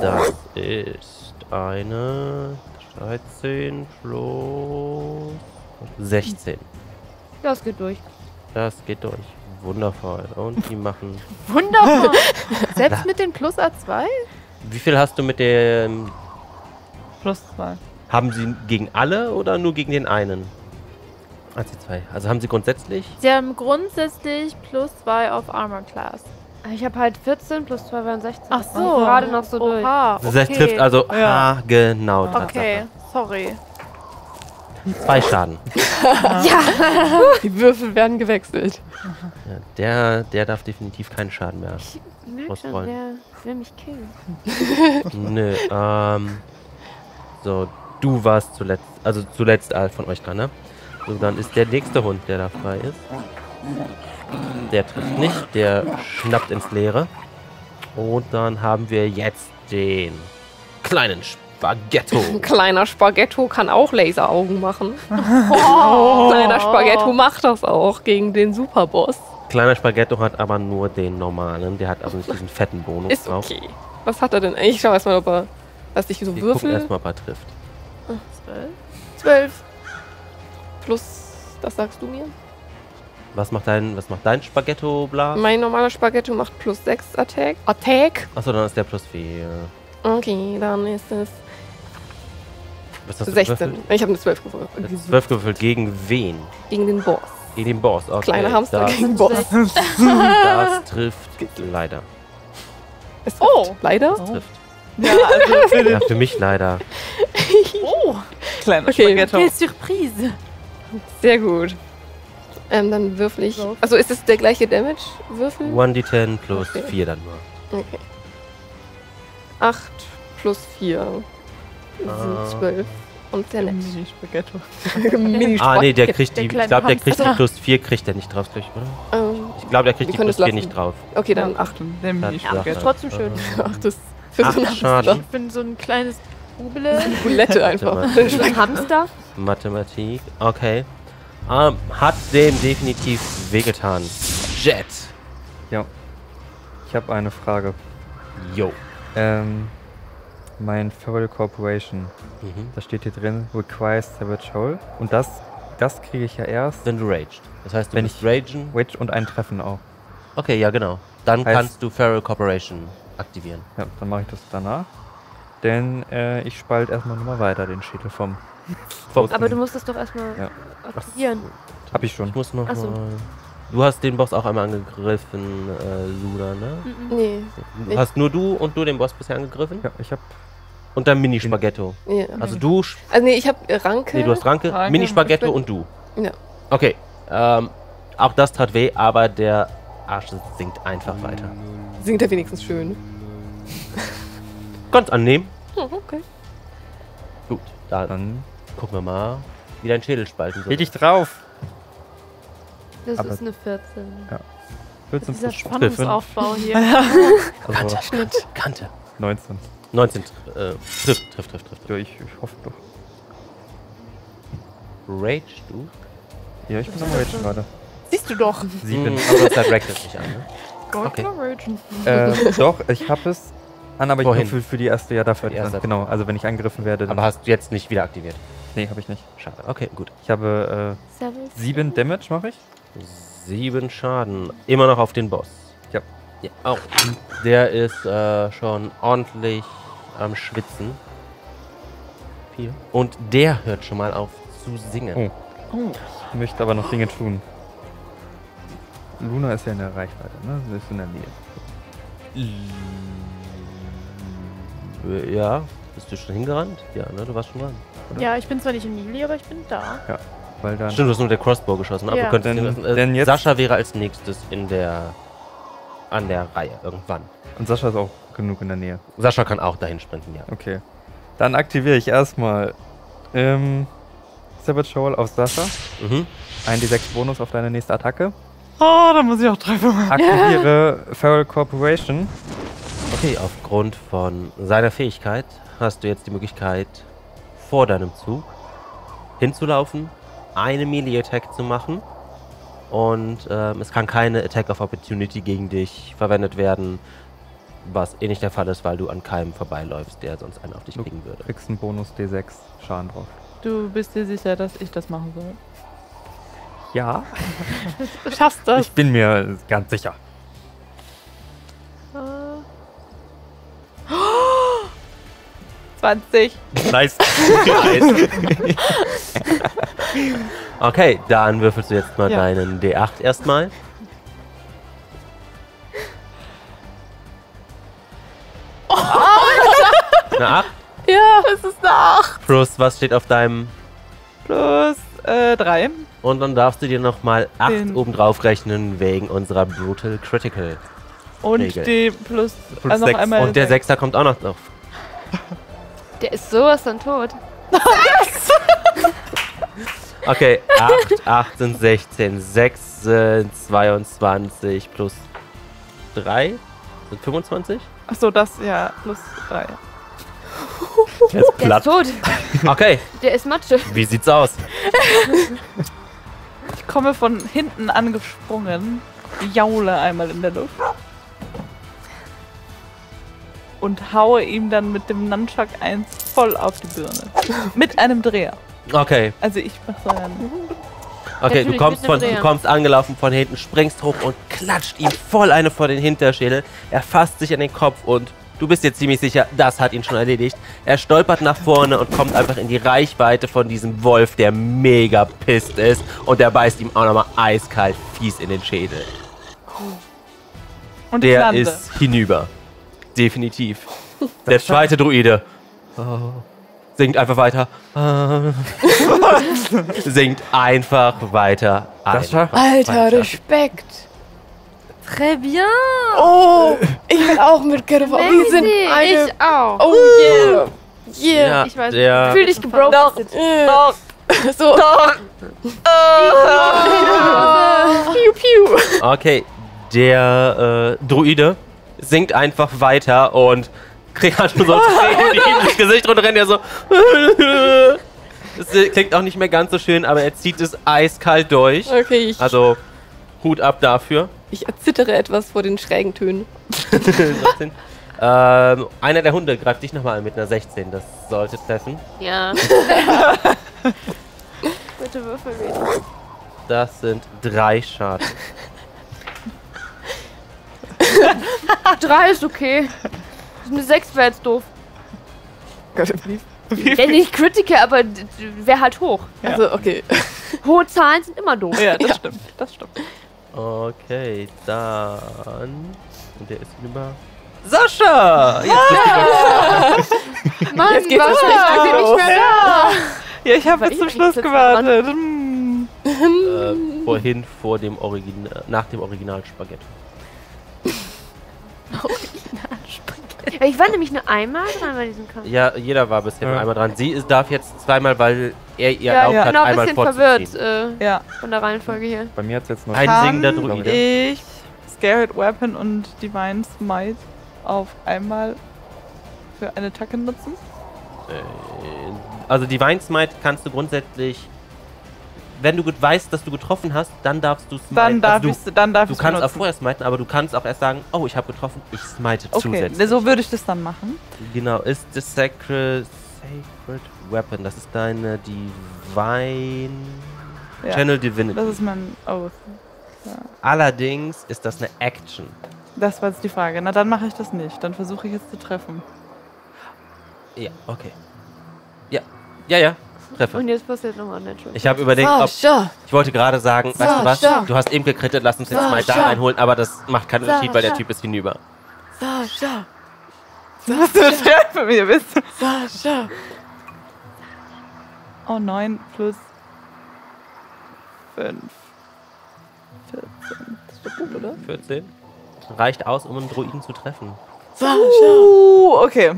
Das ist eine 13 plus 16. Das geht durch. Das geht durch. Wundervoll. Und die machen. Wunderbar. Selbst mit den Plus A2? Wie viel hast du mit dem. Plus zwei. Haben sie gegen alle oder nur gegen den einen? Eins, die zwei. Also haben sie grundsätzlich. Sie haben grundsätzlich plus 2 auf Armor Class. Ich habe halt 14 plus 2 wären 16. Ach so. Gerade noch so durch. Oha, Das trifft also Ja. ah, genau. Tatsache. Okay, sorry. Zwei Schaden. Die Würfel werden gewechselt. Ja, der, der darf definitiv keinen Schaden mehr. Ich merke Muss schon, wer will mich killen. Nö, ähm. So, du warst zuletzt, also zuletzt von euch dran, ne? So, dann ist der nächste Hund, der da frei ist. Der trifft nicht, der schnappt ins Leere. Und dann haben wir jetzt den kleinen Spaghetto. Ein kleiner Spaghetto kann auch Laseraugen machen. Kleiner Spaghetto macht das auch gegen den Superboss. Kleiner Spaghetto hat aber nur den normalen, der hat also nicht diesen fetten Bonus Ist drauf. okay. Was hat er denn? Ich schau erstmal, ob er. Lass dich so Wir gucken würfeln. erstmal, ob er trifft. Zwölf. Zwölf. Plus, das sagst du mir. Was macht dein, was macht dein Spaghetto, bla? Mein normaler Spaghetto macht plus 6 Attack. Attack. Achso, dann ist der plus 4. Okay, dann ist es Was hast du 16. gewürfelt? Ich habe eine 12 gewürfelt. Jetzt 12 gewürfelt gegen wen? Gegen den Boss. Gegen den Boss. Okay, Kleiner Hamster das, gegen Boss. das trifft leider. Es Oh. trifft. Leider? Das trifft. Ja, also für Ja, für mich leider. oh, kleinen Okay. Spaghetto. Quelle Surprise. Sehr gut. Ähm, dann würfel ich. Also ist es der gleiche Damage-Würfel? 1d10 plus Okay. 4 dann nur. Okay. 8 plus 4 Ah. Sind 12. Und sehr nett. Mini-Spaghetto. Mini Ah, nee, der Der- kriegt der die. Ich kleine glaube, der kriegt die plus 4, kriegt der nicht drauf, ich, oder? ähm, Ich glaube, der kriegt die plus es 4 lassen. nicht drauf. Okay, dann 8. Der Das Mini-Spaghetto. Trotzdem schön. er. Ach, das für so Acht einen Hamster. Ich bin so ein kleines Bubele. Bulette einfach. Ein Hamster. Mathematik. Okay. Ähm, hat dem definitiv wehgetan. Jet. Ich habe eine Frage. Yo. Ähm, mein Feral Corporation, Mhm. da steht hier drin, requires Savage Hole. Und das, das kriege ich ja erst, Wenn du raged. Das heißt, du Wenn bist ragen. Witch und ein Treffen auch. Okay, ja, genau. Dann Heißt- kannst du Feral Corporation aktivieren. Ja, dann mache ich das danach. Denn äh, ich spalt erstmal nochmal weiter den Schädel vom. Aber du musst es doch erstmal Ja. aktivieren. Hab ich schon. Ich muss noch Ach so. mal. Du hast den Boss auch einmal angegriffen, äh, Luna, ne? Nee. Du Hast nur du und du den Boss bisher angegriffen? Ja, ich hab. Und dann Mini-Spaghetto. Ja. Also du, Also nee, ich habe Ranke. nee, du hast Ranke, Ranke, Mini-Spaghetto und du. Ja. Okay, ähm, auch das tat weh, aber der Arsch sinkt einfach weiter. Singt er wenigstens schön. Ganz annehmen. Oh, okay. Gut, dann Dann. gucken wir mal, wie dein Schädel spalten Geh soll. dich drauf! Das Aber- ist eine 14. 14 Dieser Spannungsaufbau hier. also Kante. 19. 19 äh, trifft, trifft, trifft, trifft. Ja, ich, ich hoffe doch. Rage du? Ja, ich bin am Ragen gerade. Siehst du doch. Sieben. Hm, aber das Reckless nicht an, ne? Gott, Okay. Ragen. äh, doch, ich hab es an, aber ich Wohin? nur für, für die erste, ja, dafür. Für die erste. Genau, also wenn ich angegriffen werde, dann. Aber hast du jetzt nicht wieder aktiviert. nee, habe ich nicht. Schade. Okay, gut. Ich habe äh, sieben Damage, mache ich. Sieben Schaden. Immer noch auf den Boss. Ja. ja. Oh. Der ist äh, schon ordentlich am Schwitzen. Viel. Und der hört schon mal auf zu singen. Oh. Ich möchte aber noch Dinge tun. Luna ist ja in der Reichweite, ne? Sie ist in der Nähe. Äh, Ja. Bist du schon hingerannt? Ja, ne? Du warst schon dran. Ja, ich bin zwar nicht in Melee, aber ich bin da. Weil dann. Stimmt, du hast nur der Crossbow geschossen. Aber Ja. du könntest Denn-. Äh, denn jetzt- Sascha wäre als nächstes in der an der Reihe irgendwann. Und Sascha ist auch genug in der Nähe. Sascha kann auch dahin sprinten, ja. Okay. Dann aktiviere ich erstmal ähm, Savage Hole auf Sascha. Mhm. Ein D6 Bonus auf deine nächste Attacke. Oh, da muss ich auch treffen. Aktiviere Feral Corporation. Okay, aufgrund von seiner Fähigkeit hast du jetzt die Möglichkeit, vor deinem Zug hinzulaufen, eine Melee-Attack zu machen und ähm, es kann keine Attack of Opportunity gegen dich verwendet werden, was eh nicht der Fall ist, weil du an keinem vorbeiläufst, der sonst einen auf dich Du kriegen würde. kriegst einen Bonus D6 Schaden drauf. Du bist dir sicher, dass ich das machen soll? Ja, Du schaffst das. ich bin mir ganz sicher. 20. Nice. Okay, dann würfelst du jetzt mal Ja. deinen D8 erstmal. Eine 8 Ja, es ist eine 8. plus, was steht auf deinem Plus äh, 3. Und dann darfst du dir nochmal 8 Den- obendrauf rechnen wegen unserer Brutal Critical. Und Regel. die plus, Plus äh, noch einmal. Und der sechs. Sechster kommt auch noch drauf. Der ist sowas dann tot. Okay, 8, 8 sind 16, 6 sind 22 plus 3 sind 25. Achso, das ja, plus 3. Der ist Der ist tot. Okay, Der ist Matsche. wie sieht's aus? Ich komme von hinten angesprungen, jaule einmal in der Luft. Und haue ihm dann mit dem Nunchuck 1 voll auf die Birne. mit einem Dreher. Okay, Also ich mache so einen. okay, du kommst, von, du kommst angelaufen von hinten, springst hoch und klatscht ihm voll eine vor den Hinterschädel. Er fasst sich an den Kopf und du bist dir ziemlich sicher, das hat ihn schon erledigt. Er stolpert nach vorne und kommt einfach in die Reichweite von diesem Wolf, der mega pisst ist. Und der beißt ihm auch nochmal eiskalt fies in den Schädel. Und Der ist hinüber. Definitiv. Der zweite Druide. Oh. Singt einfach weiter. Singt einfach weiter. Einfach Alter, weiter. Respekt. Très bien. Oh, ich will auch mitgefahren. Wir sind eine... Ich auch. Oh, yeah. Yeah. Ja, Ich weiß, der, fühl dich gebroken. Yeah. So. Piu, piu. okay, der äh, Druide singt einfach weiter und kriegt halt schon so Tränen ihm ins Gesicht und rennt ja so. Das klingt auch nicht mehr ganz so schön, aber er zieht es eiskalt durch. Okay, ich, Also Hut ab dafür. ich erzittere etwas vor den schrägen Tönen. 16. ähm, einer der Hunde greift dich nochmal an mit einer 16. Das sollte treffen. Ja. Bitte würfel wieder. Das sind drei Schaden. Drei ist okay. Eine sechs wäre jetzt doof. Gott, wie? Wenn nicht Critical, aber wäre halt hoch. Also, okay. Hohe Zahlen sind immer doof. Ja, das stimmt. Das stimmt. Okay, dann. Und der ist hinüber. Sascha! Jetzt bist Mann, Jetzt geht's wahrscheinlich wahrscheinlich lange nicht mehr da. Ja, ich habe jetzt zum ich Schluss gewartet. Hm. äh, vorhin vor dem Original, nach dem Original Spaghetti. Ich war nämlich nur einmal dran bei diesem Kampf. Ja, jeder war bisher nur Ja. einmal dran. Sie ist, darf jetzt zweimal, weil er ihr Ja, erlaubt ich hat, bin auch ein einmal bisschen vorzuziehen. verwirrt äh, Ja. von der Reihenfolge hier. Bei mir hat es jetzt noch Ein singender Druide. ich Scared Weapon und Divine Smite auf einmal für eine Attacke nutzen? Äh, Also Divine Smite kannst du grundsätzlich, wenn du weißt, dass du getroffen hast, dann darfst du smite. Dann darf also ich dann darf du, du kannst auch benutzen. vorher smiten, aber du kannst auch erst sagen, oh, ich habe getroffen, ich smite Okay, zusätzlich. so würde ich das dann machen. Genau, ist das Sacred, Sacred Weapon. Das ist deine Divine Ja. Channel Divinity. Das ist mein Oath. Allerdings ist das eine Action. Das war jetzt die Frage. Na, dann mache ich das nicht. Dann versuche ich jetzt zu treffen. Ja, okay. Ja, ja, ja. Treffer. Und jetzt passiert nochmal Natural. Ich habe überlegt, ob. Sascha. Ich wollte gerade sagen, weißt du was? Sascha. Du hast eben gekrittet, lass uns den Smite da Sascha. reinholen, aber das macht keinen Unterschied, weil der Sascha. Typ ist hinüber. Sascha. Was du treffen mir bist. Sascha. Oh, 9 plus 5. 14. Das ist doch gut, oder? 14. Reicht aus, um einen Druiden zu treffen. Sascha. Uh, okay.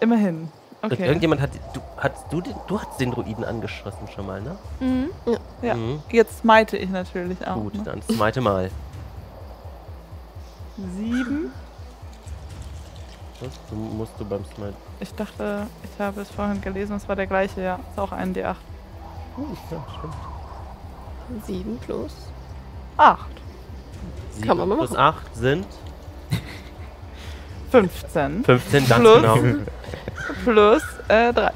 Immerhin. Und Okay. irgendjemand hat. Du, hast du, den, du hast den Druiden angeschossen schon mal, ne? Mhm. Ja. Mhm. Jetzt smite ich natürlich auch. Gut, Ne? dann smite mal. 7. Was? Du musst du beim Smite. Ich dachte, ich habe es vorhin gelesen, es war der gleiche, ja. Ist auch ein D8. Oh, ja, stimmt. 7 plus. 8. Sieben Kann man mal plus machen. 8 sind 15. 15, ganz Plus. genau. Plus äh, 3.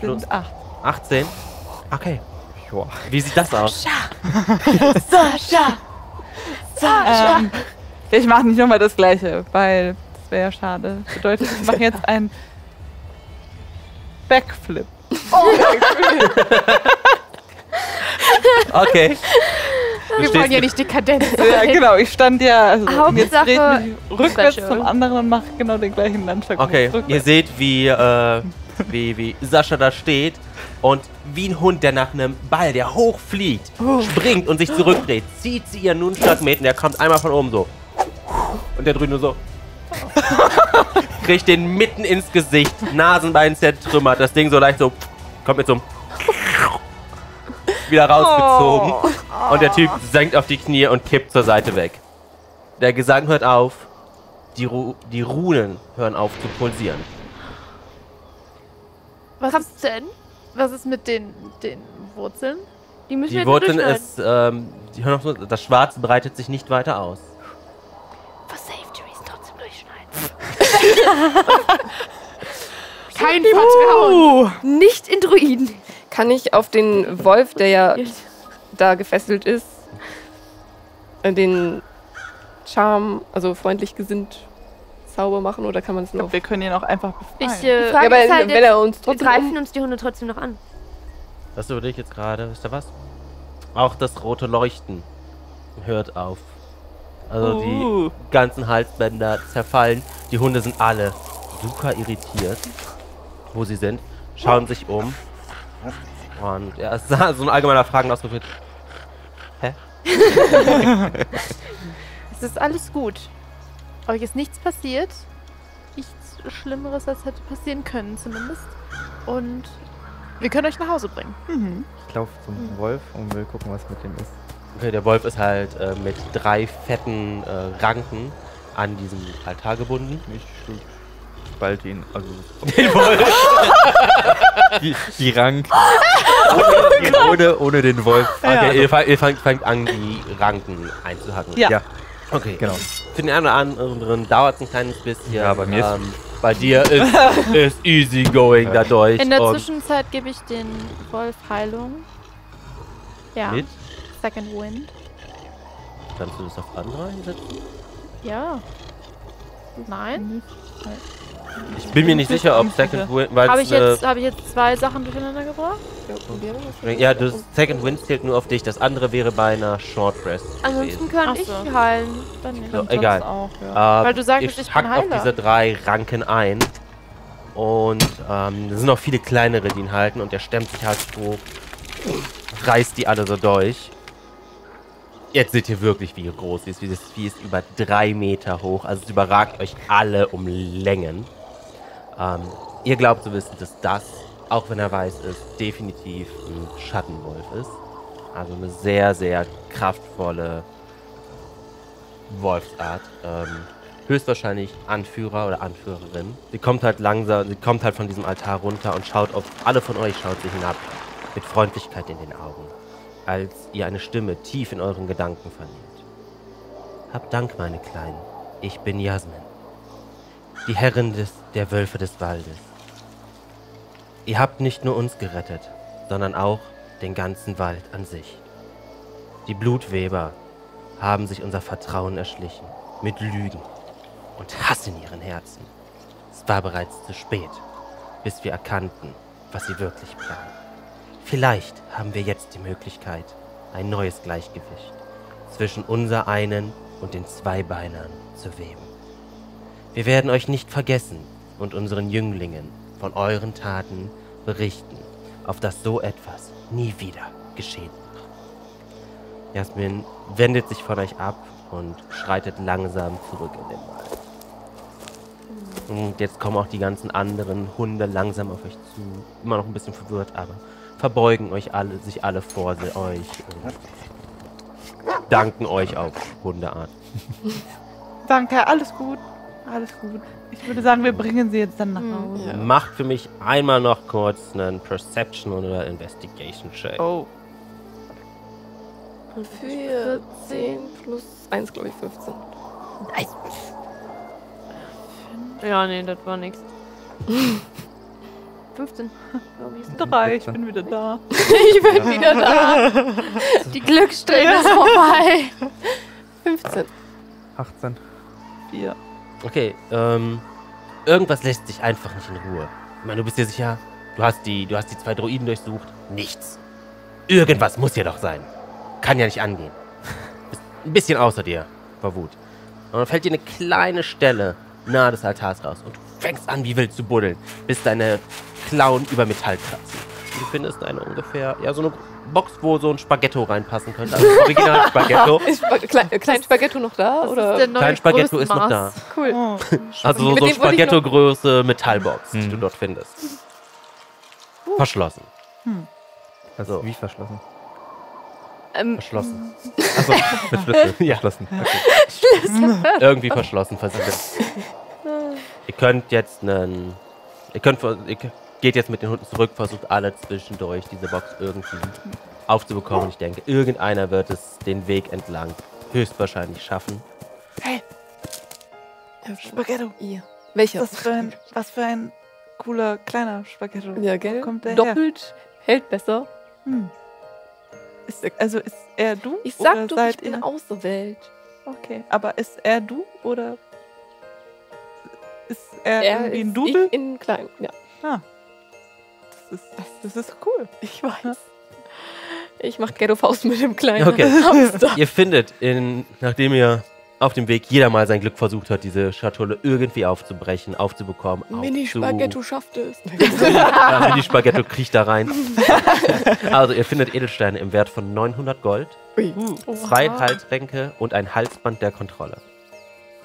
Plus. Sind 8. 18. Okay. Joa. Wie sieht das aus? Sascha. Sascha. Ähm, ich mache nicht nochmal das gleiche, weil das wäre ja schade. Bedeutet, ich mache jetzt einen Backflip. Okay. Wir wollen ja nicht Dekadenz. Ja, genau, ich stand ja. Also, und jetzt ich mich rückwärts Special. zum anderen und mache genau den gleichen Landschlag. Okay, Rückwärts. ihr seht, wie, äh, wie, wie Sascha da steht und wie ein Hund, der nach einem Ball, der hochfliegt, springt und sich zurückdreht, zieht sie ihren Nunchuck mit und der kommt einmal von oben so. Und der drüben nur so. Kriegt den mitten ins Gesicht, Nasenbein zertrümmert, das Ding so leicht so, kommt mit so einem wieder rausgezogen. Und der Typ senkt auf die Knie und kippt zur Seite weg. Der Gesang hört auf, die, Ru die Runen hören auf zu pulsieren. Was Kampf ist, Ende. was ist mit den, den Wurzeln? Die müssen wir Die nur Wurzeln durchschneiden. ist, ähm, die hören auf, so- das Schwarz breitet sich nicht weiter aus. For safety reasons trotzdem durchschneiden. Kein Vertrauen. Nicht in Druiden. Kann ich auf den Wolf, der ja da gefesselt ist, äh, den Charme, also freundlich gesinnt, Zauber machen oder kann man es noch? Wir können ihn auch einfach befreien. Ich, Die äh, Frage Ja, aber ist halt wenn jetzt, er uns trotzdem greifen uns die Hunde trotzdem noch an. Das würde ich jetzt gerade, wisst ihr was? Auch das rote Leuchten hört auf. Also die Uh. ganzen Halsbänder zerfallen. Die Hunde sind alle super irritiert, wo sie sind, schauen sich um. Und ja, es ist so ein allgemeiner Fragenausdruck mit, Es ist alles gut. Euch ist nichts passiert. Nichts Schlimmeres, als hätte passieren können, zumindest. Und wir können euch nach Hause bringen. Mhm. Ich laufe zum Wolf und will gucken, was mit dem ist. Okay, der Wolf ist halt äh, mit drei fetten äh, Ranken an diesem Altar gebunden. Ich spalt ihn, also Den Wolf. die, die Rank. ohne, ohne den Wolf. Okay, ihr, fangt, ihr fangt, fangt an, die Ranken einzuhacken. Ja. Ja, Okay. genau. Für den einen oder anderen dauert es ein kleines bisschen. Ja, bei mir ist- ähm, Bei dir ist, ist easy going dadurch. In der Zwischenzeit gebe ich den Wolf Heilung. Ja. mit? Second Wind. Kannst du das auf andere einsetzen? Ja. Nein. Ich bin mir nicht sicher, ob Second Wind, weil Habe es ich, jetzt, eine- habe ich jetzt zwei Sachen durcheinander gebracht? Ja, das Second Wind zählt nur auf dich. Das andere wäre bei einer Short Rest. Ansonsten kann ich so. heilen. Dann. So, egal. Auch, ja. Äh, Weil du sagtest, ihr ich bin hackt auf diese drei Ranken ein. Und ähm, es sind noch viele kleinere, die ihn halten. Und er stemmt sich halt hoch, reißt die alle so durch. Jetzt seht ihr wirklich, wie groß sie ist. Wie das Vieh ist über drei Meter hoch. Also es überragt euch alle um Längen. Ähm, ihr glaubt zu wissen, dass das, auch wenn er weiß ist, definitiv ein Schattenwolf ist. Also eine sehr, sehr kraftvolle Wolfsart. Ähm, höchstwahrscheinlich Anführer oder Anführerin. Sie kommt halt langsam, sie kommt halt von diesem Altar runter und schaut auf, alle von euch schaut sie hinab. Mit Freundlichkeit in den Augen. Als ihr eine Stimme tief in euren Gedanken vernehmt. Habt Dank, meine Kleinen. Ich bin Jasmin. Die Herrin des, der Wölfe des Waldes. Ihr habt nicht nur uns gerettet, sondern auch den ganzen Wald an sich. Die Blutweber haben sich unser Vertrauen erschlichen, mit Lügen und Hass in ihren Herzen. Es war bereits zu spät, bis wir erkannten, was sie wirklich planen. Vielleicht haben wir jetzt die Möglichkeit, ein neues Gleichgewicht zwischen unser einen und den Zweibeinern zu weben. Wir werden euch nicht vergessen und unseren Jünglingen von euren Taten berichten, auf dass so etwas nie wieder geschehen wird. Jasmin wendet sich von euch ab und schreitet langsam zurück in den Wald. Und jetzt kommen auch die ganzen anderen Hunde langsam auf euch zu. Immer noch ein bisschen verwirrt, aber verbeugen euch alle, sich alle vor euch und danken euch auf Hundeart. Danke, alles gut. Alles gut. Ich würde sagen, wir bringen sie jetzt dann nach Mhm. Hause. Ja. Macht für mich einmal noch kurz einen Perception oder Investigation Check. Oh. 14 plus 1, glaube ich, 15. Ja, nee, das war nix. 15. glaub ich, ist das. Drei, ich bin wieder da. ich bin wieder da. Die Glückssträhne ist vorbei. 15. 18. Vier. Okay, ähm, irgendwas lässt sich einfach nicht in Ruhe. Ich meine, du bist dir sicher, du hast die, du hast die zwei Droiden durchsucht. Nichts. Irgendwas muss hier doch sein. Kann ja nicht angehen. Bist ein bisschen außer dir vor Wut. Und dann fällt dir eine kleine Stelle nahe des Altars raus und du fängst an, wie wild zu buddeln, bis deine Klauen über Metall kratzen. Du findest eine ungefähr, ja, so eine Box, wo so ein Spaghetto reinpassen könnte. Also das Original Spaghetto. Klein, klein Spaghetto noch da? Das oder? ist der neue Kein Spaghetto ist noch da. cool. Oh. Also so, so Spaghetto-Größe Metallbox, die Mhm. du dort findest. Verschlossen. Also So. wie verschlossen? Ähm, Verschlossen. Achso, mit Schlüssel. Ja. Verschlossen. Okay. Irgendwie verschlossen, versiegelt. ihr könnt jetzt einen. Ihr könnt ihr geht jetzt mit den Hunden zurück, versucht alle zwischendurch diese Box irgendwie aufzubekommen. Ich denke, irgendeiner wird es den Weg entlang höchstwahrscheinlich schaffen. Spaghetto. Ihr. Welcher? Was für ein, was für ein cooler kleiner Spaghetto. Ja, gell? Kommt der her? Doppelt hält besser. Hm. Ist, also ist er du? Ich sag seid ich bin ihr? auserwählt. Okay, aber ist er du oder ist er, Er irgendwie ein ich in klein. Ja, Das, ist, das ist cool. ich weiß. Ich mach Ghetto Faust mit dem kleinen Okay. Hamster. Ihr findet, in, nachdem ihr auf dem Weg jeder mal sein Glück versucht hat, diese Schatulle irgendwie aufzubrechen, aufzubekommen, Mini aufzu- Spaghetto schafft es. Ja, Mini Spaghetto kriecht da rein. Also ihr findet Edelsteine im Wert von 900 Gold, Ui. zwei Halsbänke und ein Halsband der Kontrolle.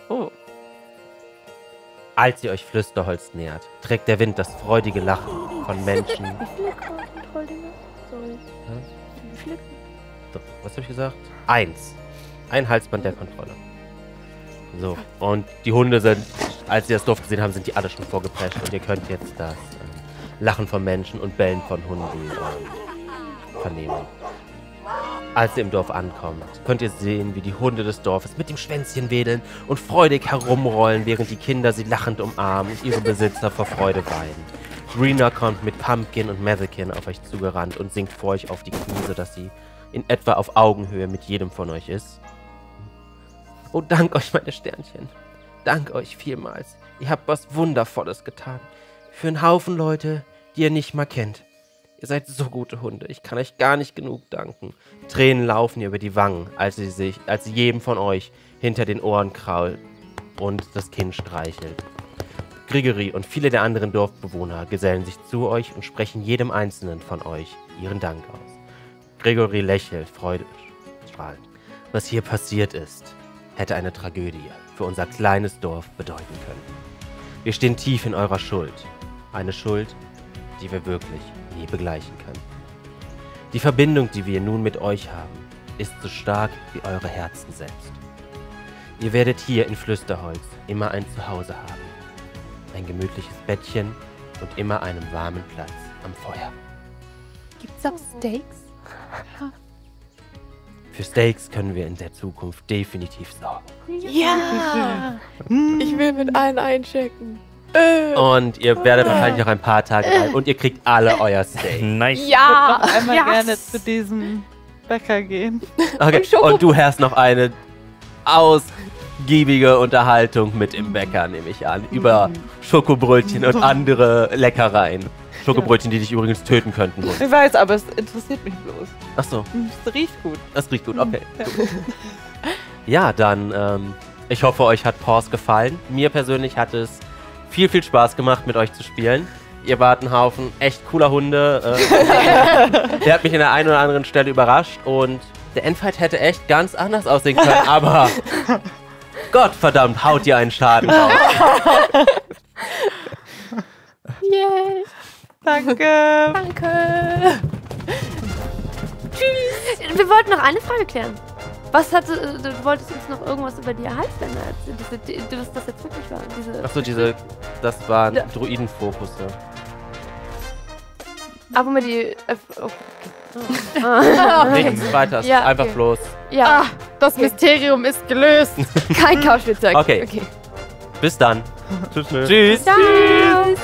Oh. Als ihr euch Flüsterholz nähert, trägt der Wind das freudige Lachen von Menschen. Wie viele Kontrolldinger? Sorry. Wie viele? So, was habe ich gesagt? Eins. Ein Halsband der Kontrolle. So, und die Hunde sind, als sie das Dorf gesehen haben, sind die alle schon vorgeprescht und ihr könnt jetzt das ähm, Lachen von Menschen und Bellen von Hunden ähm, vernehmen. Als ihr im Dorf ankommt, könnt ihr sehen, wie die Hunde des Dorfes mit dem Schwänzchen wedeln und freudig herumrollen, während die Kinder sie lachend umarmen und ihre Besitzer vor Freude weinen. Rena kommt mit Pumpkin und Matherkin auf euch zugerannt und sinkt vor euch auf die Knie, sodass sie in etwa auf Augenhöhe mit jedem von euch ist. Oh, dank euch, meine Sternchen. Dank euch vielmals. Ihr habt was Wundervolles getan. Für einen Haufen Leute, die ihr nicht mal kennt. Ihr seid so gute Hunde. Ich kann euch gar nicht genug danken. Tränen laufen ihr über die Wangen, als sie sich, als sie jedem von euch hinter den Ohren krault und das Kinn streichelt. Gregory und viele der anderen Dorfbewohner gesellen sich zu euch und sprechen jedem einzelnen von euch ihren Dank aus. Gregory lächelt freudestrahlend. Was hier passiert ist, hätte eine Tragödie für unser kleines Dorf bedeuten können. Wir stehen tief in eurer Schuld. Eine Schuld, die wir wirklich nie begleichen können. Die Verbindung, die wir nun mit euch haben, ist so stark wie eure Herzen selbst. Ihr werdet hier in Flüsterholz immer ein Zuhause haben. Ein gemütliches Bettchen und immer einen warmen Platz am Feuer. Gibt's auch Steaks? Für Steaks können wir in der Zukunft definitiv sorgen. Ja! Ich will mit allen einchecken. Äh. Und ihr werdet wahrscheinlich noch ein paar Tage alt und ihr kriegt alle euer Steak. Nice. Ja! Noch einmal yes. gerne zu diesem Bäcker gehen. Okay. Und du hast noch eine ausgiebige Unterhaltung mit dem Bäcker, nehme ich an, über Schokobrötchen und andere Leckereien. Schokobrötchen, die dich übrigens töten könnten. Ich weiß, aber es interessiert mich bloß. Achso, Es riecht gut. das riecht gut, okay. Gut. Ja, dann, ähm, ich hoffe, euch hat Pause gefallen. Mir persönlich hat es viel, viel Spaß gemacht, mit euch zu spielen. Ihr wart ein Haufen echt cooler Hunde. Äh, der hat mich in der einen oder anderen Stelle überrascht und der Endfight hätte echt ganz anders aussehen können, aber Gott verdammt, haut ihr einen Schaden raus. Yay! Danke. Danke! Wir wollten noch eine Frage klären. Was hatte, äh, du wolltest uns noch irgendwas über die Halsbänder erzählen, diese, die, die- was das jetzt wirklich war. Diese Achso, diese, das waren Ja. Druidenfokusse. Aber mit die. Äh, okay. Oh. Ah. Nichts weiter, es ist Ja, einfach okay. bloß. Ja, Ah, das Mysterium ist gelöst. kein Kauspielzeug. Okay. okay. Bis dann. Tschüss. tschüss. Tschüss. Tschüss.